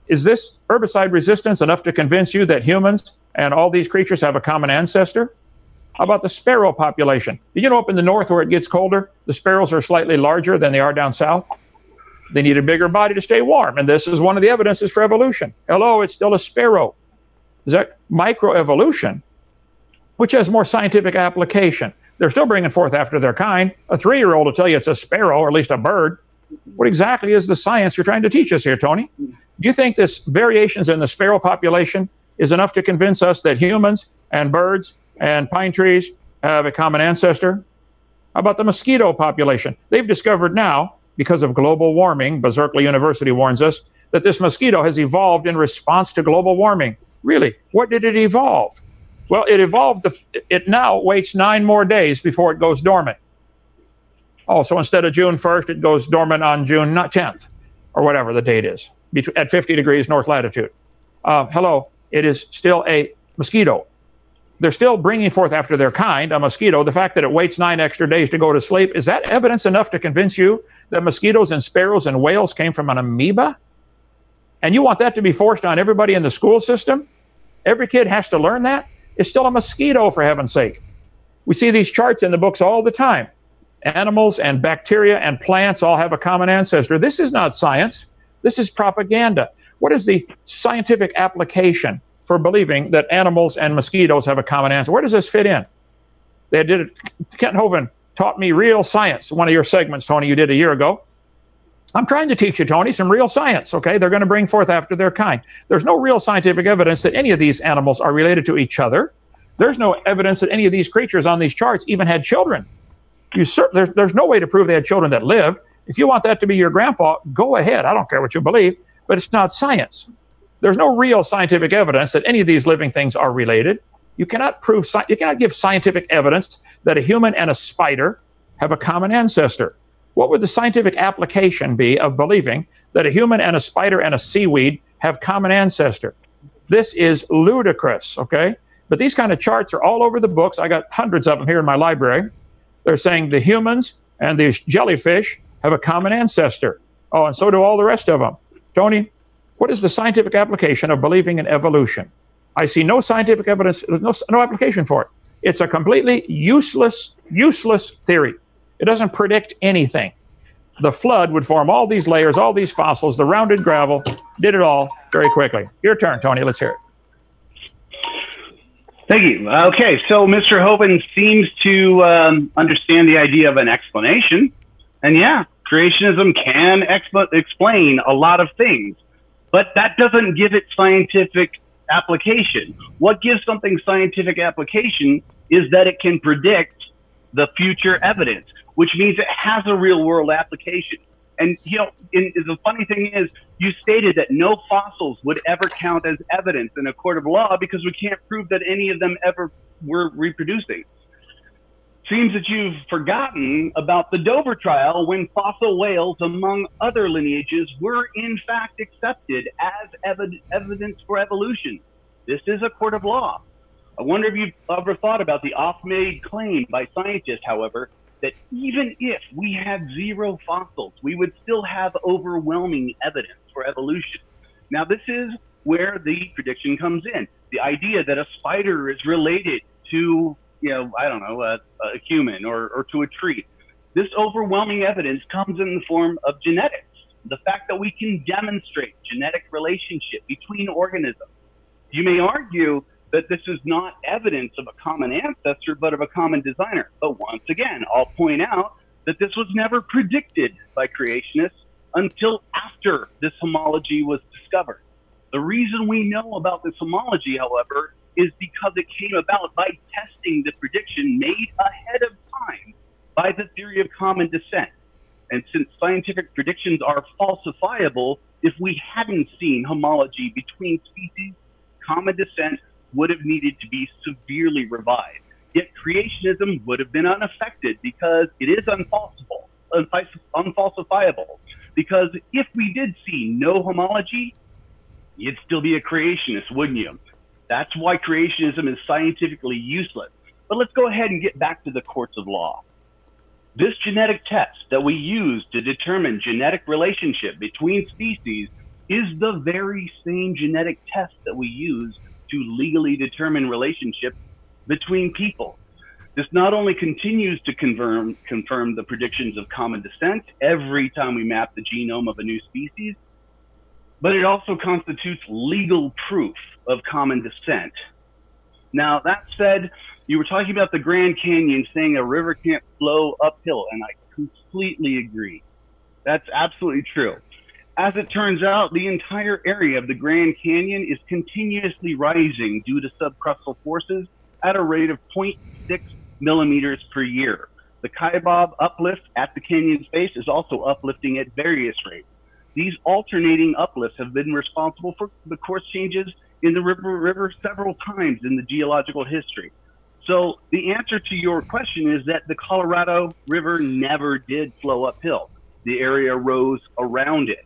Is this herbicide resistance enough to convince you that humans and all these creatures have a common ancestor? About the sparrow population? You know up in the north where it gets colder, the sparrows are slightly larger than they are down south? They need a bigger body to stay warm. And this is one of the evidences for evolution. Hello, it's still a sparrow. Is that microevolution, which has more scientific application? They're still bringing forth after their kind. A three year old will tell you it's a sparrow or at least a bird. What exactly is the science you're trying to teach us here, Tony? Do you think this variations in the sparrow population is enough to convince us that humans and birds and pine trees have a common ancestor? How about the mosquito population? They've discovered now, because of global warming, Berkeley University warns us, that this mosquito has evolved in response to global warming. Really, what did it evolve? Well, it evolved, the, it now waits nine more days before it goes dormant. Oh, so instead of June 1st, it goes dormant on June not 10th, or whatever the date is, at 50 degrees north latitude. Uh, hello, it is still a mosquito. They're still bringing forth after their kind a mosquito. The fact that it waits nine extra days to go to sleep, is that evidence enough to convince you that mosquitoes and sparrows and whales came from an amoeba? And you want that to be forced on everybody in the school system? Every kid has to learn that? It's still a mosquito, for heaven's sake. We see these charts in the books all the time. Animals and bacteria and plants all have a common ancestor. This is not science. This is propaganda. What is the scientific application for believing that animals and mosquitoes have a common ancestor? Where does this fit in? They did it. Kent Hovind taught me real science. One of your segments, Tony, you did a year ago. I'm trying to teach you, Tony, some real science, okay? They're going to bring forth after their kind. There's no real scientific evidence that any of these animals are related to each other. There's no evidence that any of these creatures on these charts even had children. You cer- there's, there's no way to prove they had children that lived. If you want that to be your grandpa, go ahead. I don't care what you believe, but it's not science. There's no real scientific evidence that any of these living things are related. You cannot prove, you cannot give scientific evidence that a human and a spider have a common ancestor. What would the scientific application be of believing that a human and a spider and a seaweed have common ancestor? This is ludicrous, okay? But these kind of charts are all over the books. I got hundreds of them here in my library. They're saying the humans and the jellyfish have a common ancestor. Oh, and so do all the rest of them. Tony, what is the scientific application of believing in evolution? I see no scientific evidence, no, no application for it. It's a completely useless, useless theory. It doesn't predict anything. The flood would form all these layers, all these fossils, the rounded gravel, did it all very quickly. Your turn, Tony. Let's hear it. Thank you. Okay, so Mr. Hovind seems to um, understand the idea of an explanation. And yeah, creationism can exp- explain a lot of things, but that doesn't give it scientific application. What gives something scientific application is that it can predict the future evidence, which means it has a real world application. And you know, in, the funny thing is, you stated that no fossils would ever count as evidence in a court of law because we can't prove that any of them ever were reproducing. Seems that you've forgotten about the Dover trial when fossil whales, among other lineages, were in fact accepted as ev- evidence for evolution. This is a court of law. I wonder if you've ever thought about the oft-made claim by scientists, however, that even if we had zero fossils, we would still have overwhelming evidence for evolution. Now, this is where the prediction comes in. The idea that a spider is related to, you know, I don't know, a, a human or, or to a tree. This overwhelming evidence comes in the form of genetics. The fact that we can demonstrate genetic relationship between organisms. You may argue that this is not evidence of a common ancestor, but of a common designer. But once again, I'll point out that this was never predicted by creationists until after this homology was discovered. The reason we know about this homology, however, is because it came about by testing the prediction made ahead of time by the theory of common descent. And since scientific predictions are falsifiable, if we hadn't seen homology between species, common descent would have needed to be severely revised. Yet creationism would have been unaffected because it is unfalsifiable, unfalsifiable. Because if we did see no homology, you'd still be a creationist, wouldn't you? That's why creationism is scientifically useless. But let's go ahead and get back to the courts of law. This genetic test that we use to determine genetic relationship between species is the very same genetic test that we use to legally determine relationship between people. This not only continues to confirm, confirm the predictions of common descent every time we map the genome of a new species, but it also constitutes legal proof of common descent. Now, that said, you were talking about the Grand Canyon saying a river can't flow uphill, and I completely agree. That's absolutely true. As it turns out, the entire area of the Grand Canyon is continuously rising due to subcrustal forces at a rate of 0.6 millimeters per year. The Kaibab uplift at the canyon's base is also uplifting at various rates. These alternating uplifts have been responsible for the course changes in the river, river several times in the geological history. So the answer to your question is that the Colorado River never did flow uphill. The area rose around it.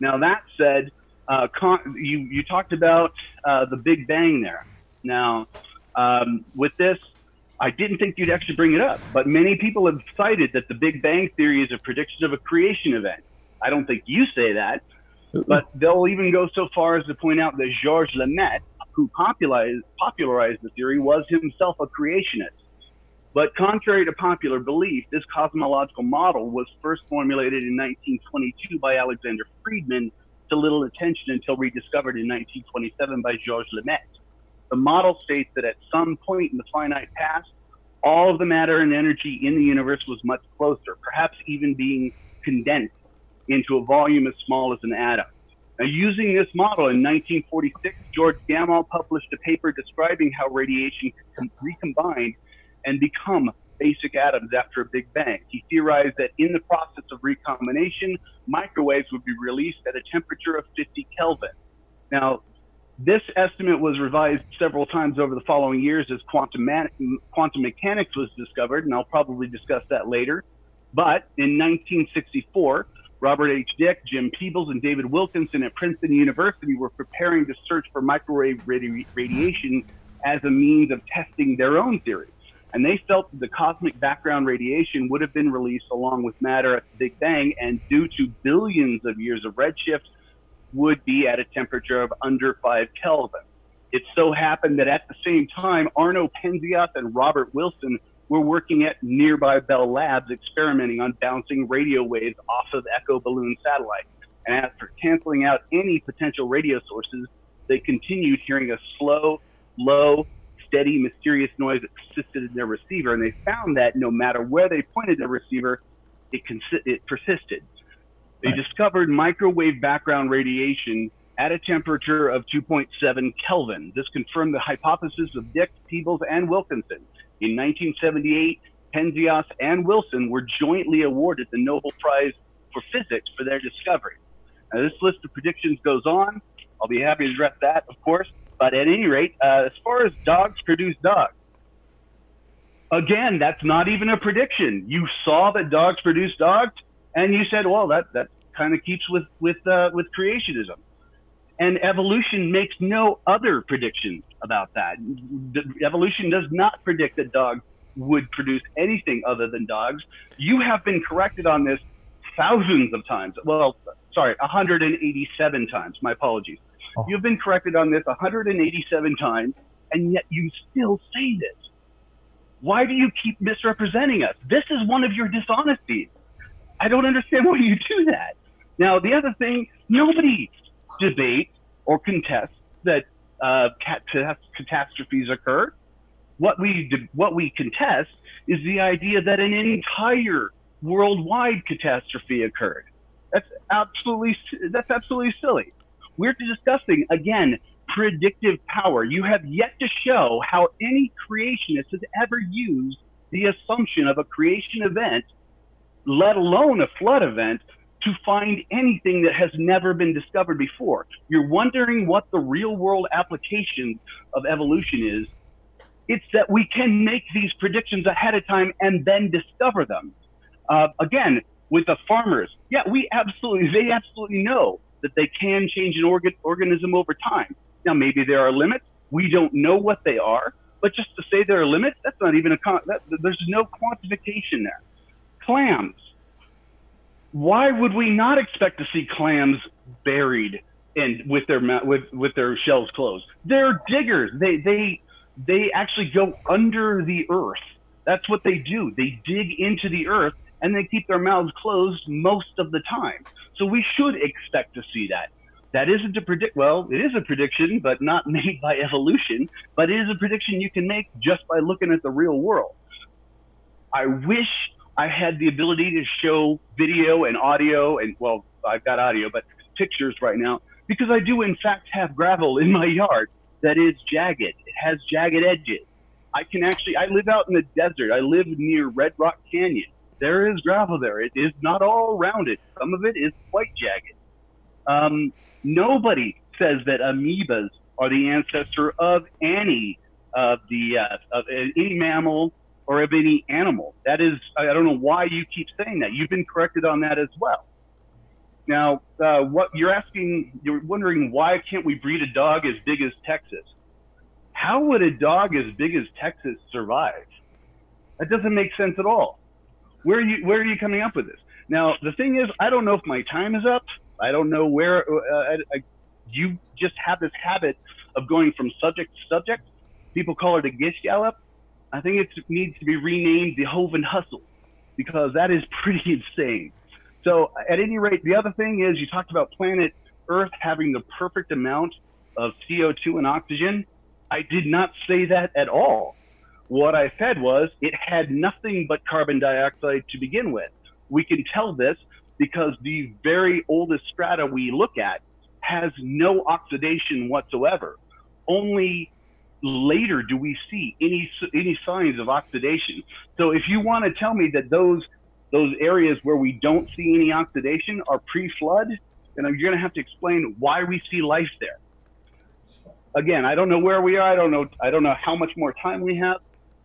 Now that said, uh, you you talked about uh, the Big Bang there. Now um, with this, I didn't think you'd actually bring it up, but many people have cited that the Big Bang theory is a prediction of a creation event. I don't think you say that, but they'll even go so far as to point out that Georges Lemaitre, who popularized, popularized the theory, was himself a creationist. But contrary to popular belief, this cosmological model was first formulated in 1922 by Alexander Friedmann to little attention until rediscovered in 1927 by Georges Lemaitre. The model states that at some point in the finite past, all of the matter and energy in the universe was much closer, perhaps even being condensed into a volume as small as an atom. Now, using this model in 1946, George Gamow published a paper describing how radiation could recombine and become basic atoms after a Big Bang. He theorized that in the process of recombination, microwaves would be released at a temperature of 50 Kelvin. Now, this estimate was revised several times over the following years as quantum, quantum mechanics was discovered, and I'll probably discuss that later. But in 1964, Robert H. Dicke, Jim Peebles, and David Wilkinson at Princeton University were preparing to search for microwave radi- radiation as a means of testing their own theory. And they felt that the cosmic background radiation would have been released along with matter at the Big Bang, and due to billions of years of redshift, would be at a temperature of under 5 Kelvin. It so happened that at the same time, Arno Penzias and Robert Wilson we're working at nearby Bell Labs experimenting on bouncing radio waves off of Echo Balloon satellites. And after canceling out any potential radio sources, they continued hearing a slow, low, steady, mysterious noise that persisted in their receiver. And they found that no matter where they pointed their receiver, it, consi- it persisted. They right. discovered microwave background radiation at a temperature of 2.7 Kelvin. This confirmed the hypothesis of Dicke, Peebles, and Wilkinson. In 1978, Penzias and Wilson were jointly awarded the Nobel Prize for Physics for their discovery. Now, this list of predictions goes on. I'll be happy to address that, of course. But at any rate, uh, as far as dogs produce dogs, again, that's not even a prediction. You saw that dogs produce dogs, and you said, "Well, that that kind of keeps with with uh, with creationism." And evolution makes no other predictions about that. The, evolution does not predict that dogs would produce anything other than dogs. You have been corrected on this thousands of times. Well, sorry, 187 times. My apologies. Oh. You've been corrected on this 187 times, and yet you still say this. Why do you keep misrepresenting us? This is one of your dishonesties. I don't understand why you do that. Now, the other thing, nobody debates or contest that uh, catastrophes occur. What we what we contest is the idea that an entire worldwide catastrophe occurred. That's absolutely that's absolutely silly. We're discussing again predictive power. You have yet to show how any creationist has ever used the assumption of a creation event, let alone a flood event, to find anything that has never been discovered before. You're wondering what the real world application of evolution is. It's that we can make these predictions ahead of time and then discover them. Uh, again, with the farmers, yeah, we absolutely, they absolutely know that they can change an organ, organism over time. Now, maybe there are limits. We don't know what they are, but just to say there are limits, that's not even a, that, there's no quantification there. Clams, why would we not expect to see clams buried and with their with with their shells closed? They're diggers. They they they actually go under the earth. That's what they do. They dig into the earth and they keep their mouths closed most of the time. So we should expect to see that. That isn't a predict. Well, it is a prediction, but not made by evolution. But it is a prediction you can make just by looking at the real world. I wish I had the ability to show video and audio, and well, I've got audio, but pictures right now because I do in fact have gravel in my yard that is jagged. It has jagged edges. I can actually, I live out in the desert. I live near Red Rock Canyon. There is gravel there. It is not all rounded. Some of it is quite jagged. Um, nobody says that amoebas are the ancestor of any of the uh, of any mammal or of any animal. That is, I don't know why you keep saying that. You've been corrected on that as well. Now, uh, what you're asking, you're wondering why can't we breed a dog as big as Texas? How would a dog as big as Texas survive? That doesn't make sense at all. Where are you, where are you coming up with this? Now, the thing is, I don't know if my time is up. I don't know where uh, I, I, you just have this habit of going from subject to subject. People call it a gish gallop. I think it needs to be renamed the Hovind Hustle because that is pretty insane. So, at any rate, the other thing is you talked about planet Earth having the perfect amount of CO2 and oxygen. I did not say that at all. What I said was it had nothing but carbon dioxide to begin with. We can tell this because the very oldest strata we look at has no oxidation whatsoever. Only later do we see any any signs of oxidation. So if you want to tell me that those those areas where we don't see any oxidation are pre-flood, then you're going to have to explain why we see life there. Again, I don't know where we are. I don't know. I don't know how much more time we have,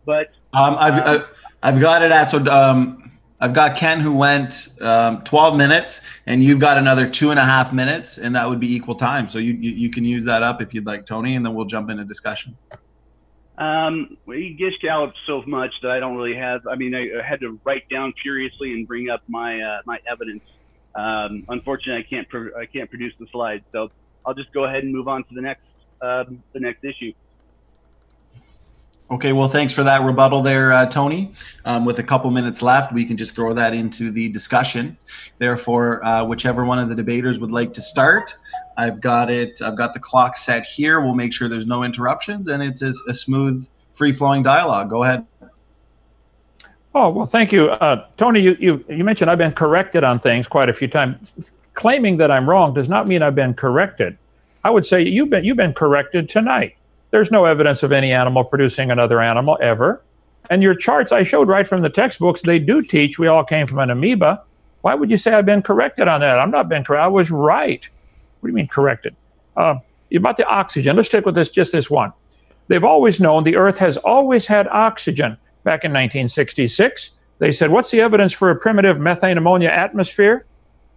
but um, I've, um, I've got it at so um, I've got Kent Hovind um, 12 minutes, and you've got another two and a half minutes, and that would be equal time. So you, you, you can use that up if you'd like, Tony, and then we'll jump into discussion. Um, we gish galloped so much that I don't really have. I mean, I, I had to write down furiously and bring up my uh, my evidence. Um, unfortunately, I can't I can't produce the slides, so I'll just go ahead and move on to the next um, the next issue. Okay, well, thanks for that rebuttal there, uh, Tony. Um, with a couple minutes left, we can just throw that into the discussion. Therefore, uh, whichever one of the debaters would like to start, I've got it. I've got the clock set here. We'll make sure there's no interruptions and it's a, a smooth, free-flowing dialogue. Go ahead. Oh well, thank you, uh, Tony. You, you you mentioned I've been corrected on things quite a few times. Claiming that I'm wrong does not mean I've been corrected. I would say you've been you've been corrected tonight. There's no evidence of any animal producing another animal ever. And your charts I showed right from the textbooks, they do teach we all came from an amoeba. Why would you say I've been corrected on that? I'm not been corrected. I was right. What do you mean corrected? Uh, about the oxygen, let's stick with this, just this one. They've always known the Earth has always had oxygen. Back in 1966, they said, What's the evidence for a primitive methane ammonia atmosphere?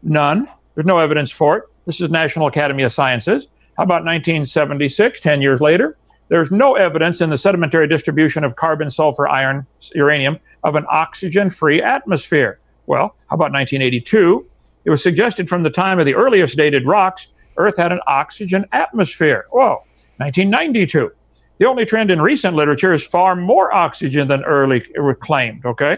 None. There's no evidence for it. This is National Academy of Sciences. How about 1976, 10 years later? There's no evidence in the sedimentary distribution of carbon, sulfur, iron, uranium of an oxygen free atmosphere. Well, how about 1982? It was suggested from the time of the earliest dated rocks, Earth had an oxygen atmosphere. Whoa, 1992. The only trend in recent literature is far more oxygen than early claimed, okay?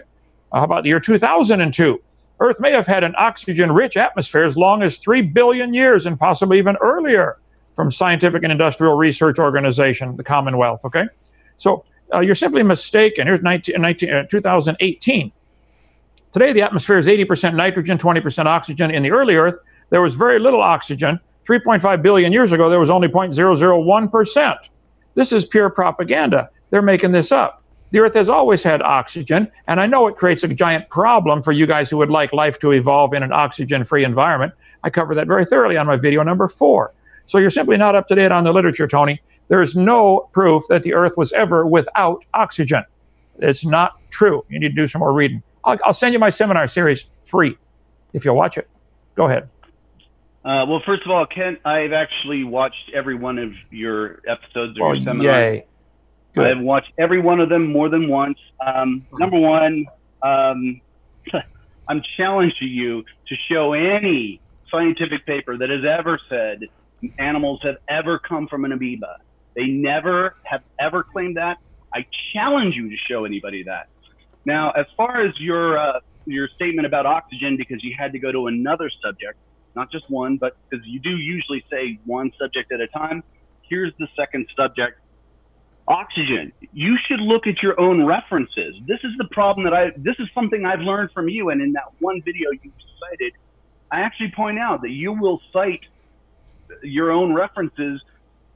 How about the year 2002? Earth may have had an oxygen rich atmosphere as long as 3 billion years and possibly even earlier from Scientific and Industrial Research Organization, the Commonwealth. Okay, so uh, you're simply mistaken. Here's 19, 19 uh, 2018. Today, the atmosphere is 80% nitrogen, 20% oxygen. In the early Earth, there was very little oxygen. 3.5 billion years ago, there was only 0.001%. This is pure propaganda. They're making this up. The Earth has always had oxygen, and I know it creates a giant problem for you guys who would like life to evolve in an oxygen free environment. I cover that very thoroughly on my video number four. So you're simply not up to date on the literature, Tony. There is no proof that the Earth was ever without oxygen. It's not true. You need to do some more reading. I'll, I'll send you my seminar series free if you'll watch it. Go ahead. Uh, well, first of all, Kent, I've actually watched every one of your episodes of oh, your seminar. Yay. I've watched every one of them more than once. Um, number one, um, I'm challenging you to show any scientific paper that has ever said animals have ever come from an amoeba. They never have ever claimed that. I challenge you to show anybody that. Now, as far as your uh, your statement about oxygen, because you had to go to another subject, not just one, but because you do usually say one subject at a time. Here's the second subject. Oxygen. You should look at your own references. This is the problem that I, this is something I've learned from you. And in that one video you cited, I actually point out that you will cite your own references,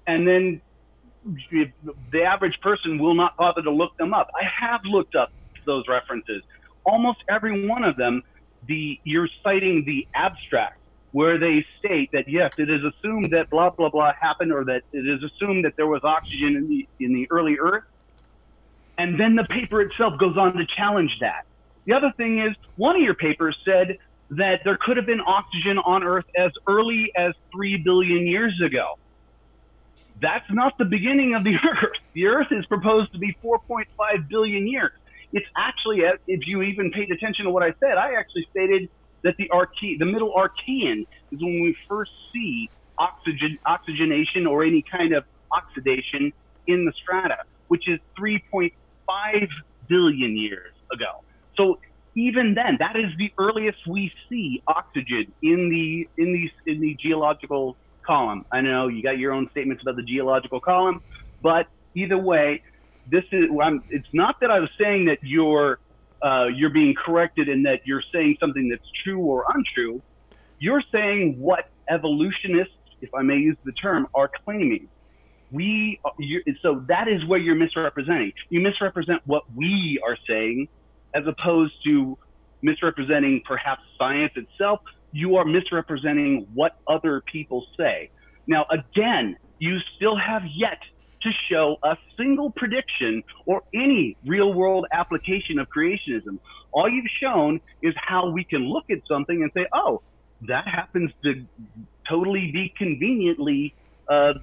and then the average person will not bother to look them up. I have looked up those references. Almost every one of them, the you're citing the abstract where they state that yes, it is assumed that blah blah blah happened, or that it is assumed that there was oxygen in the in the early Earth, and then the paper itself goes on to challenge that. The other thing is, one of your papers said that there could have been oxygen on Earth as early as 3 billion years ago. That's not the beginning of the Earth. The Earth is proposed to be 4.5 billion years. It's actually, uh, if you even paid attention to what I said, I actually stated that the Arche- the middle Archean is when we first see oxygen oxygenation or any kind of oxidation in the strata, which is 3.5 billion years ago. So even then, that is the earliest we see oxygen in the in the in the geological column. I know you got your own statements about the geological column, but either way, this is. I'm, it's not that I was saying that you're uh, you're being corrected and that you're saying something that's true or untrue. You're saying what evolutionists, if I may use the term, are claiming. We so that is where you're misrepresenting. You misrepresent what we are saying as opposed to misrepresenting perhaps science itself, you are misrepresenting what other people say. Now, again, you still have yet to show a single prediction or any real world application of creationism. All you've shown is how we can look at something and say, oh, that happens to totally be conveniently uh,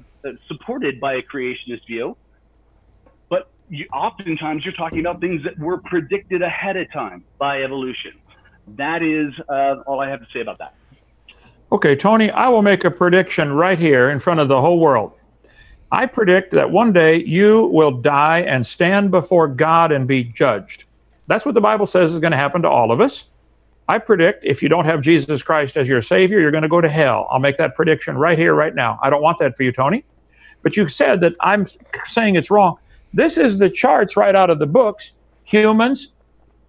supported by a creationist view you, oftentimes you're talking about things that were predicted ahead of time by evolution. That is uh, all I have to say about that. Okay, Tony, I will make a prediction right here in front of the whole world. I predict that one day you will die and stand before God and be judged. That's what the Bible says is going to happen to all of us. I predict if you don't have Jesus Christ as your Savior, you're going to go to hell. I'll make that prediction right here, right now. I don't want that for you, Tony. But you said that I'm saying it's wrong. This is the charts right out of the books. Humans,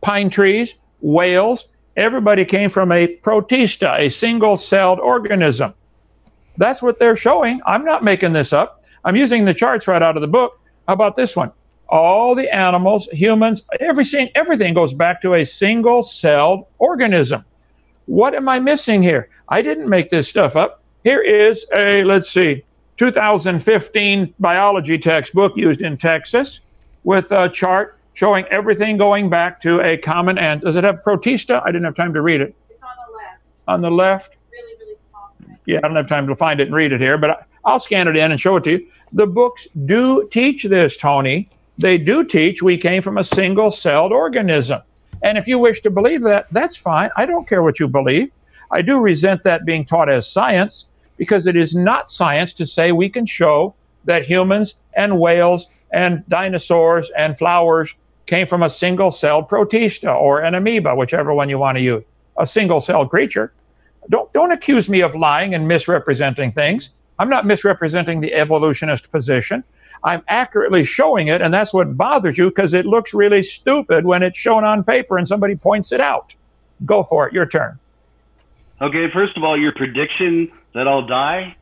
pine trees, whales, everybody came from a protista, a single celled organism. That's what they're showing. I'm not making this up. I'm using the charts right out of the book. How about this one? All the animals, humans, everything, everything goes back to a single celled organism. What am I missing here? I didn't make this stuff up. Here is a, let's see, 2015 biology textbook used in Texas with a chart showing everything going back to a common ant. Does it have protista? I didn't have time to read it. It's on the left. On the left? Really, really small. Yeah, I don't have time to find it and read it here, but I'll scan it in and show it to you. The books do teach this, Tony. They do teach we came from a single celled organism. And if you wish to believe that, that's fine. I don't care what you believe. I do resent that being taught as science because it is not science to say we can show that humans and whales and dinosaurs and flowers came from a single celled protista or an amoeba, whichever one you want to use, a single celled creature. Don't, don't accuse me of lying and misrepresenting things. I'm not misrepresenting the evolutionist position. I'm accurately showing it, and that's what bothers you because it looks really stupid when it's shown on paper and somebody points it out. Go for it. Your turn. Okay, first of all, your prediction that I'll die,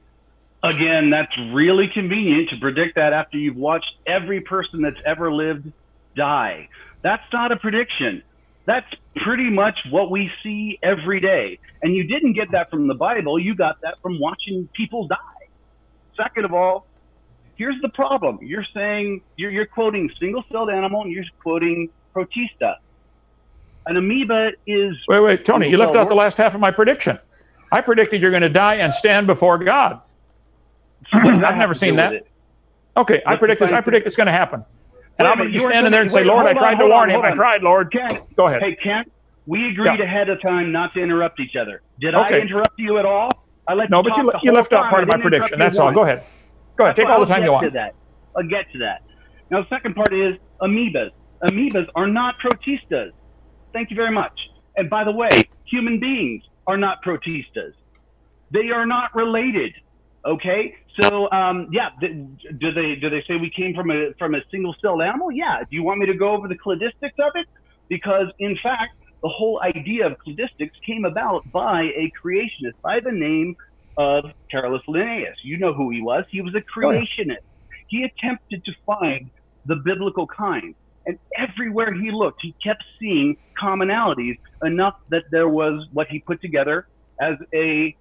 again, that's really convenient to predict that after you've watched every person that's ever lived die. That's not a prediction. That's pretty much what we see every day. And you didn't get that from the Bible, you got that from watching people die. Second of all, here's the problem. You're saying you're, you're quoting single-celled animal and you're quoting protista. An amoeba is. Wait, wait, Tony, you left out the last half of my prediction. I predicted you're going to die and stand before God. I've never seen that. Okay, I predict this. I predict it's going to happen. And I'm going to be standing there and say, Lord, I tried to warn him. I tried, Lord. Ken, Go ahead. Hey, Kent, we agreed Yeah. ahead of time not to interrupt each other. Did Okay. I interrupt you at all? I let No, you but you, you left out part of my prediction. That's all. Go ahead. Go ahead. That's Take all the time you want. that. I'll get to that. Now, the second part is amoebas. Amoebas are not protistas. Thank you very much. And by the way, human beings are not protistas. They are not related. Okay, so um, yeah, th- do they do they say we came from a from a single celled animal? Yeah. Do you want me to go over the cladistics of it? Because in fact, the whole idea of cladistics came about by a creationist by the name of Carolus Linnaeus. You know who he was. He was a creationist. He attempted to find the biblical kind. And everywhere he looked, he kept seeing commonalities enough that there was what he put together as a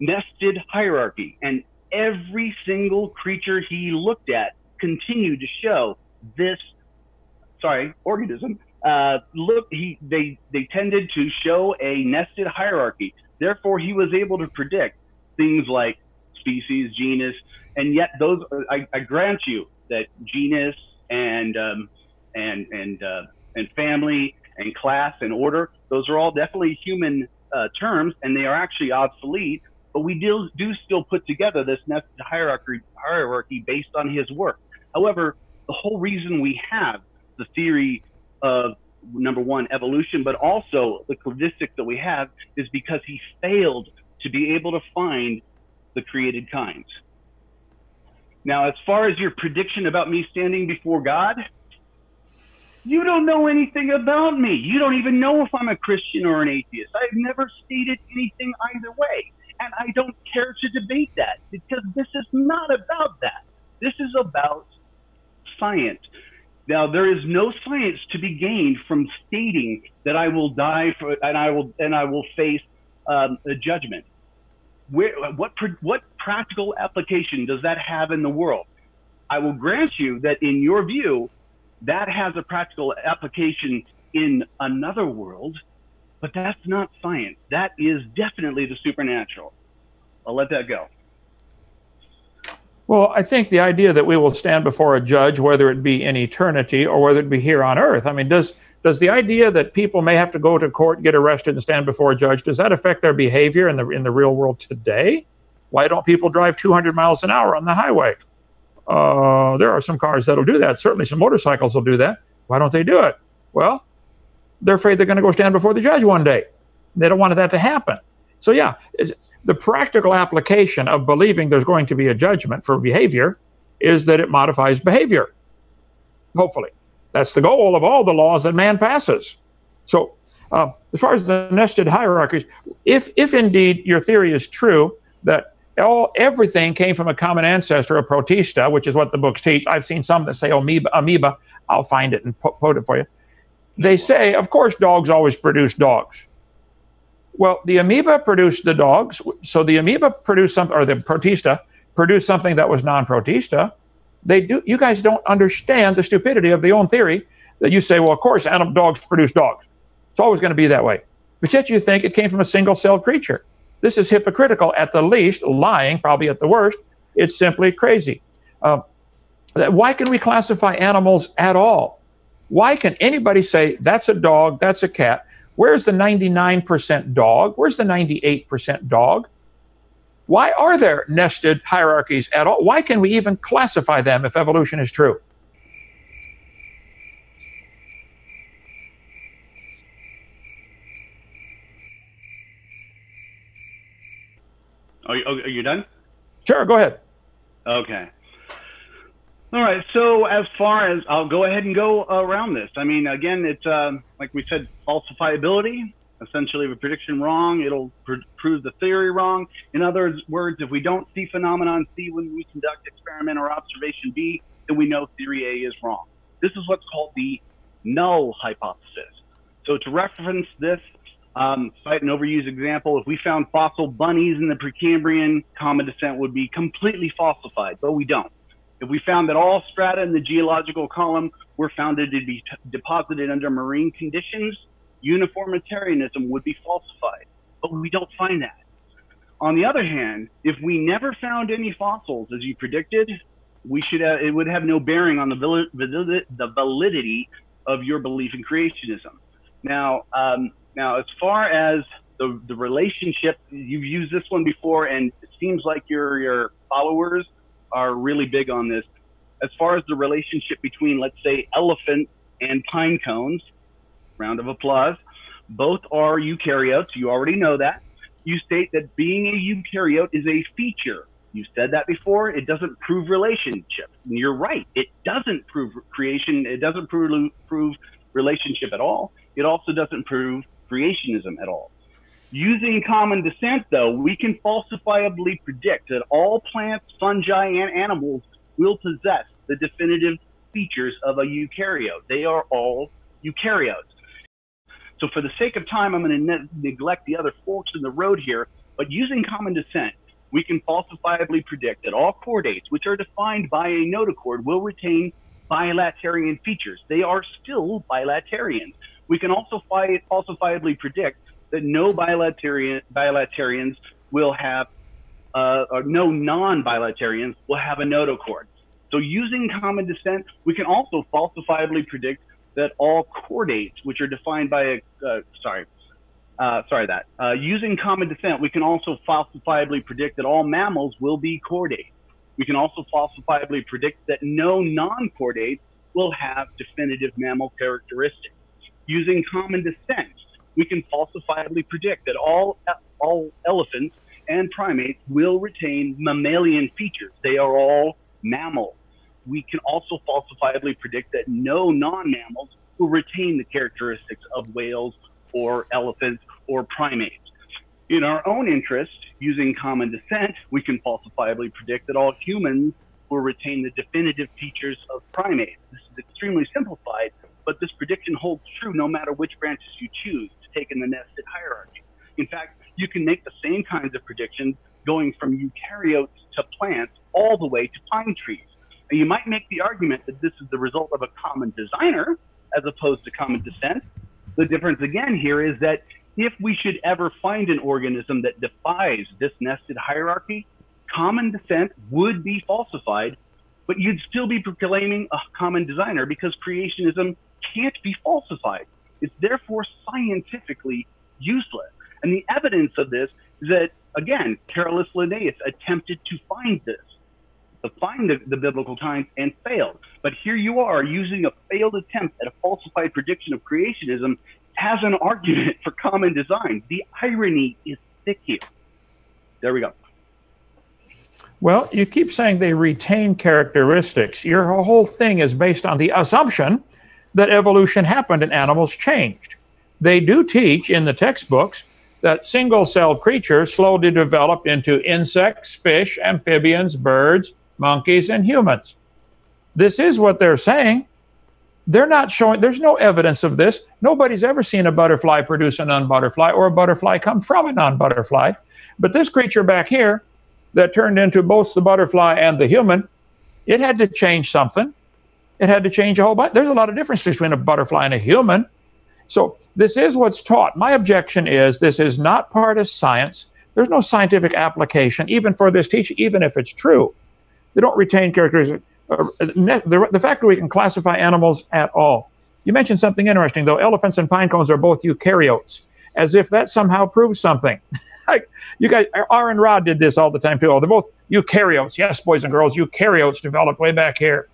nested hierarchy. And every single creature he looked at continued to show this, sorry, organism. Uh, look, he they they tended to show a nested hierarchy. Therefore, he was able to predict things like species, genus, and yet those I, I grant you that genus and um, and and uh, and family and class and order those are all definitely human uh, terms and they are actually obsolete. But we do do still put together this nested hierarchy hierarchy based on his work. However, the whole reason we have the theory of number one evolution, but also the cladistics that we have is because he failed to be able to find the created kinds. Now, as far as your prediction about me standing before God, you don't know anything about me. You don't even know if I'm a Christian or an atheist. I've never stated anything either way. And I don't care to debate that because this is not about that. This is about science. Now, there is no science to be gained from stating that I will die for, and I will and I will face um, a judgment. Where, what what practical application does that have in the world? I will grant you that in your view, that has a practical application in another world, but that's not science. That is definitely the supernatural. I'll let that go. Well, I think the idea that we will stand before a judge, whether it be in eternity or whether it be here on earth, I mean, does does the idea that people may have to go to court, get arrested, and stand before a judge, does that affect their behavior in the in the real world today? Why don't people drive 200 miles an hour on the highway? Uh, there are some cars that'll do that. Certainly, some motorcycles will do that. Why don't they do it? Well, they're afraid they're going to go stand before the judge one day. They don't want that to happen. So, yeah, the practical application of believing there's going to be a judgment for behavior is that it modifies behavior. Hopefully, that's the goal of all the laws that man passes. So, uh, as far as the nested hierarchies, if if indeed your theory is true that all everything came from a common ancestor, a protista, which is what the books teach. I've seen some that say amoeba. amoeba. I'll find it and quote it for you. They say, of course, dogs always produce dogs. Well, the amoeba produced the dogs, so the amoeba produced something, or the protista produced something that was non-protista. They do. You guys don't understand the stupidity of the own theory that you say, well, of course, animal dogs produce dogs. It's always going to be that way. But yet you think it came from a single-celled creature. This is hypocritical at the least, lying probably at the worst, It's simply crazy. Uh, why can we classify animals at all? Why can anybody say that's a dog, that's a cat? Where's the 99% dog? Where's the 98% dog? Why are there nested hierarchies at all? Why can we even classify them if evolution is true? Are you, are you done? Sure, go ahead. Okay. All right. So as far as I'll go ahead and go around this. I mean, again, it's uh, like we said, falsifiability. Essentially, if a prediction wrong, it'll pr- prove the theory wrong. In other words, if we don't see phenomenon C when we conduct experiment or observation B, then we know theory A is wrong. This is what's called the null hypothesis. So to reference this, um, cite an overused example. If we found fossil bunnies in the Precambrian, common descent would be completely falsified, but we don't. If we found that all strata in the geological column were found to be deposited under marine conditions, uniformitarianism would be falsified, but we don't find that. On the other hand, if we never found any fossils, as you predicted, we should have, it would have no bearing on the, the validity of your belief in creationism. Now, um, now, as far as the, the relationship, you've used this one before, and it seems like your your followers are really big on this. As far as the relationship between, let's say, elephant and pine cones, round of applause. Both are eukaryotes. You already know that. You state that being a eukaryote is a feature. You said that before. It doesn't prove relationship. And you're right. It doesn't prove creation. It doesn't prove, prove relationship at all. It also doesn't prove creationism at all. Using common descent, though, we can falsifiably predict that all plants, fungi, and animals will possess the definitive features of a eukaryote. They are all eukaryotes. So, for the sake of time, I'm going to ne- neglect the other forks in the road here, but using common descent, we can falsifiably predict that all chordates, which are defined by a notochord, will retain bilaterian features. They are still bilaterians. We can also fi- falsifiably predict that no bilaterian, bilaterians will have, uh, or no non-bilaterians will have a notochord. So using common descent, we can also falsifiably predict that all chordates, which are defined by a, uh, sorry, uh, sorry that, uh, using common descent, we can also falsifiably predict that all mammals will be chordate. We can also falsifiably predict that no non-chordates will have definitive mammal characteristics using common descent, we can falsifiably predict that all, all elephants and primates will retain mammalian features. They are all mammals. We can also falsifiably predict that no non-mammals will retain the characteristics of whales or elephants or primates. In our own interest, using common descent, we can falsifiably predict that all humans will retain the definitive features of primates. This is extremely simplified, but this prediction holds true no matter which branches you choose to take in the nested hierarchy. In fact, you can make the same kinds of predictions going from eukaryotes to plants all the way to pine trees. And you might make the argument that this is the result of a common designer as opposed to common descent. The difference again here is that if we should ever find an organism that defies this nested hierarchy, common descent would be falsified, but you'd still be proclaiming a common designer because creationism can't be falsified. It's therefore scientifically useless. And the evidence of this is that, again, Carolus Linnaeus attempted to find this, to find the, the biblical times and failed. But here you are using a failed attempt at a falsified prediction of creationism as an argument for common design. The irony is thick here. There we go. Well, you keep saying they retain characteristics. Your whole thing is based on the assumption that evolution happened and animals changed. They do teach in the textbooks that single celled creatures slowly developed into insects, fish, amphibians, birds, monkeys, and humans. This is what they're saying. They're not showing, there's no evidence of this. Nobody's ever seen a butterfly produce a non butterfly or a butterfly come from a non butterfly. But this creature back here that turned into both the butterfly and the human, it had to change something. It had to change a whole bunch. There's a lot of difference between a butterfly and a human. So this is what's taught. My objection is this is not part of science. There's no scientific application, even for this teaching, even if it's true. They don't retain characteristics. Uh, the, the fact that we can classify animals at all. You mentioned something interesting, though. Elephants and pine cones are both eukaryotes, as if that somehow proves something. you guys, and Rod did this all the time too. Oh, they're both eukaryotes. Yes, boys and girls, eukaryotes developed way back here.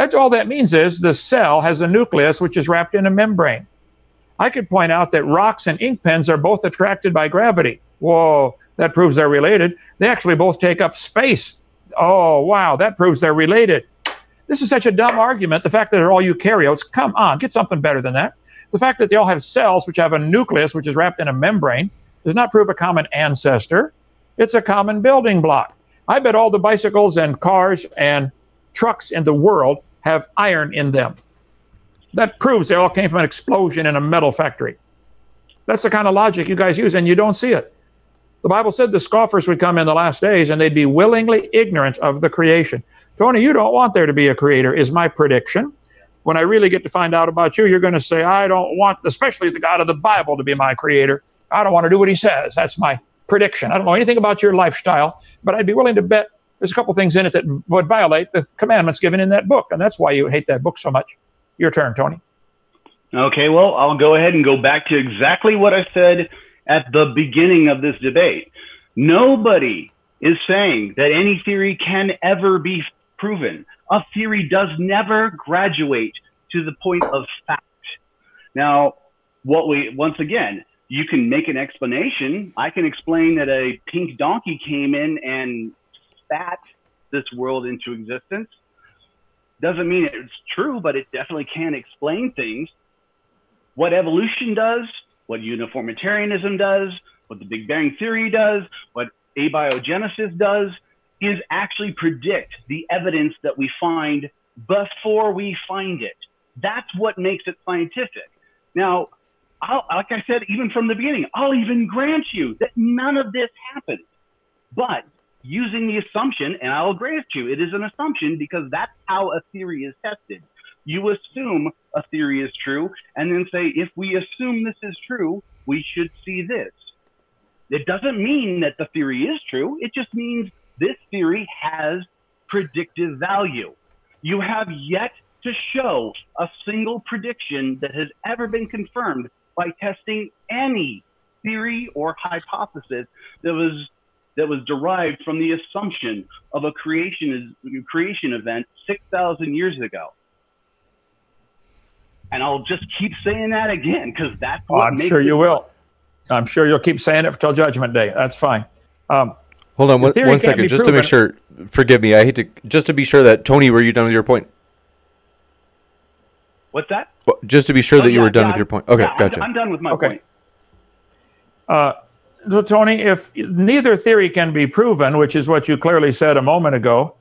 That's all that means is the cell has a nucleus which is wrapped in a membrane. I could point out that rocks and ink pens are both attracted by gravity. Whoa, that proves they're related. They actually both take up space. Oh, wow, that proves they're related. This is such a dumb argument. The fact that they're all eukaryotes, come on, get something better than that. The fact that they all have cells which have a nucleus which is wrapped in a membrane does not prove a common ancestor. It's a common building block. I bet all the bicycles and cars and trucks in the world have iron in them. That proves they all came from an explosion in a metal factory. That's the kind of logic you guys use, and you don't see it. The Bible said the scoffers would come in the last days and they'd be willingly ignorant of the creation. Tony, you don't want there to be a creator, is my prediction. When I really get to find out about you, you're going to say, I don't want, especially the God of the Bible, to be my creator. I don't want to do what he says. That's my prediction. I don't know anything about your lifestyle, but I'd be willing to bet there's a couple things in it that would violate the commandments given in that book. And that's why you hate that book so much. Your turn, Tony. Okay, well, I'll go ahead and go back to exactly what I said at the beginning of this debate. Nobody is saying that any theory can ever be proven. A theory does never graduate to the point of fact. Now, what we, once again, you can make an explanation. I can explain that a pink donkey came in and spat this world into existence. Doesn't mean it's true, but it definitely can explain things. What evolution does, what uniformitarianism does, what the Big Bang Theory does, what abiogenesis does, is actually predict the evidence that we find before we find it. That's what makes it scientific. Now, I'll, like I said, even from the beginning, I'll even grant you that none of this happened. But using the assumption, and I'll with you, it is an assumption because that's how a theory is tested. You assume a theory is true, and then say, if we assume this is true, we should see this. It doesn't mean that the theory is true. It just means this theory has predictive value. You have yet to show a single prediction that has ever been confirmed by testing any theory or hypothesis that was that was derived from the assumption of a creation creation event 6,000 years ago. And I'll just keep saying that again because that's what I'm sure you will. I'm sure you'll keep saying it until Judgment Day. That's fine. Um, Hold on one, one second, just proven. to make sure. Forgive me. I hate to just to be sure that Tony, were you done with your point? What's that? Well, just to be sure oh, that you were done yeah, with your point. Okay, yeah, gotcha. I'm, I'm, done with my okay. point. Uh, so, Tony, if neither theory can be proven, which is what you clearly said a moment ago,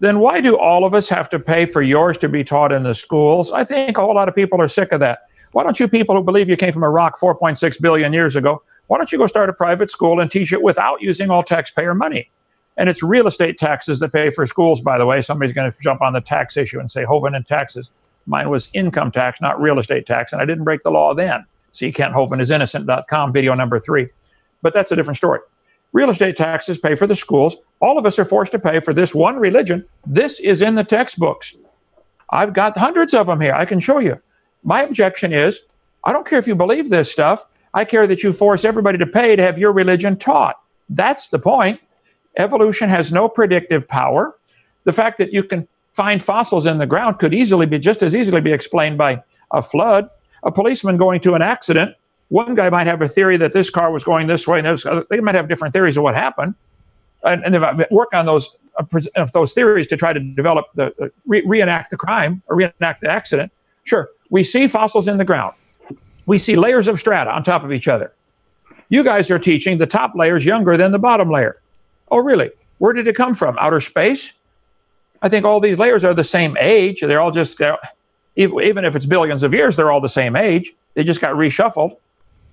then why do all of us have to pay for yours to be taught in the schools? I think a whole lot of people are sick of that. Why don't you people who believe you came from a rock 4.6 billion years ago, why don't you go start a private school and teach it without using all taxpayer money? And it's real estate taxes that pay for schools, by the way. Somebody's going to jump on the tax issue and say, Hovind and taxes. Mine was income tax, not real estate tax. And I didn't break the law then. See Kent Hovind is innocent.com, video number three. But that's a different story. Real estate taxes pay for the schools. All of us are forced to pay for this one religion. This is in the textbooks. I've got hundreds of them here. I can show you. My objection is I don't care if you believe this stuff. I care that you force everybody to pay to have your religion taught. That's the point. Evolution has no predictive power. The fact that you can find fossils in the ground could easily be just as easily be explained by a flood. A policeman going to an accident one guy might have a theory that this car was going this way, and they might have different theories of what happened, and, and they might work on those uh, those theories to try to develop the uh, re- reenact the crime or reenact the accident. Sure, we see fossils in the ground. We see layers of strata on top of each other. You guys are teaching the top layer is younger than the bottom layer. Oh, really? Where did it come from? Outer space? I think all these layers are the same age. They're all just, they're, even if it's billions of years, they're all the same age. They just got reshuffled.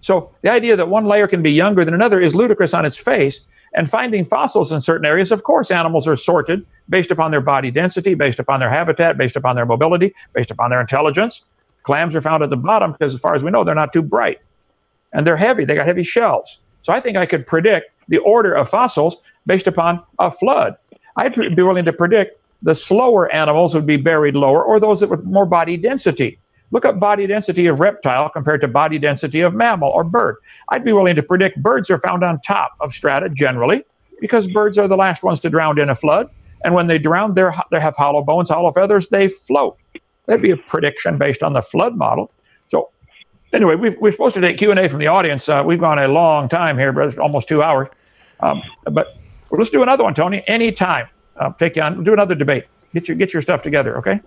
So the idea that one layer can be younger than another is ludicrous on its face. And finding fossils in certain areas, of course, animals are sorted based upon their body density, based upon their habitat, based upon their mobility, based upon their intelligence. Clams are found at the bottom because, as far as we know, they're not too bright. And they're heavy, they got heavy shells. So I think I could predict the order of fossils based upon a flood. I'd be willing to predict the slower animals would be buried lower or those that with more body density. Look at body density of reptile compared to body density of mammal or bird. I'd be willing to predict birds are found on top of strata generally because birds are the last ones to drown in a flood. And when they drown, they have hollow bones, hollow feathers, they float. That'd be a prediction based on the flood model. So anyway, we are supposed to take Q&A from the audience. Uh, we've gone a long time here, brother, almost two hours. Um, but let's do another one, Tony, anytime. Uh, take you on, do another debate. Get your, get your stuff together, okay?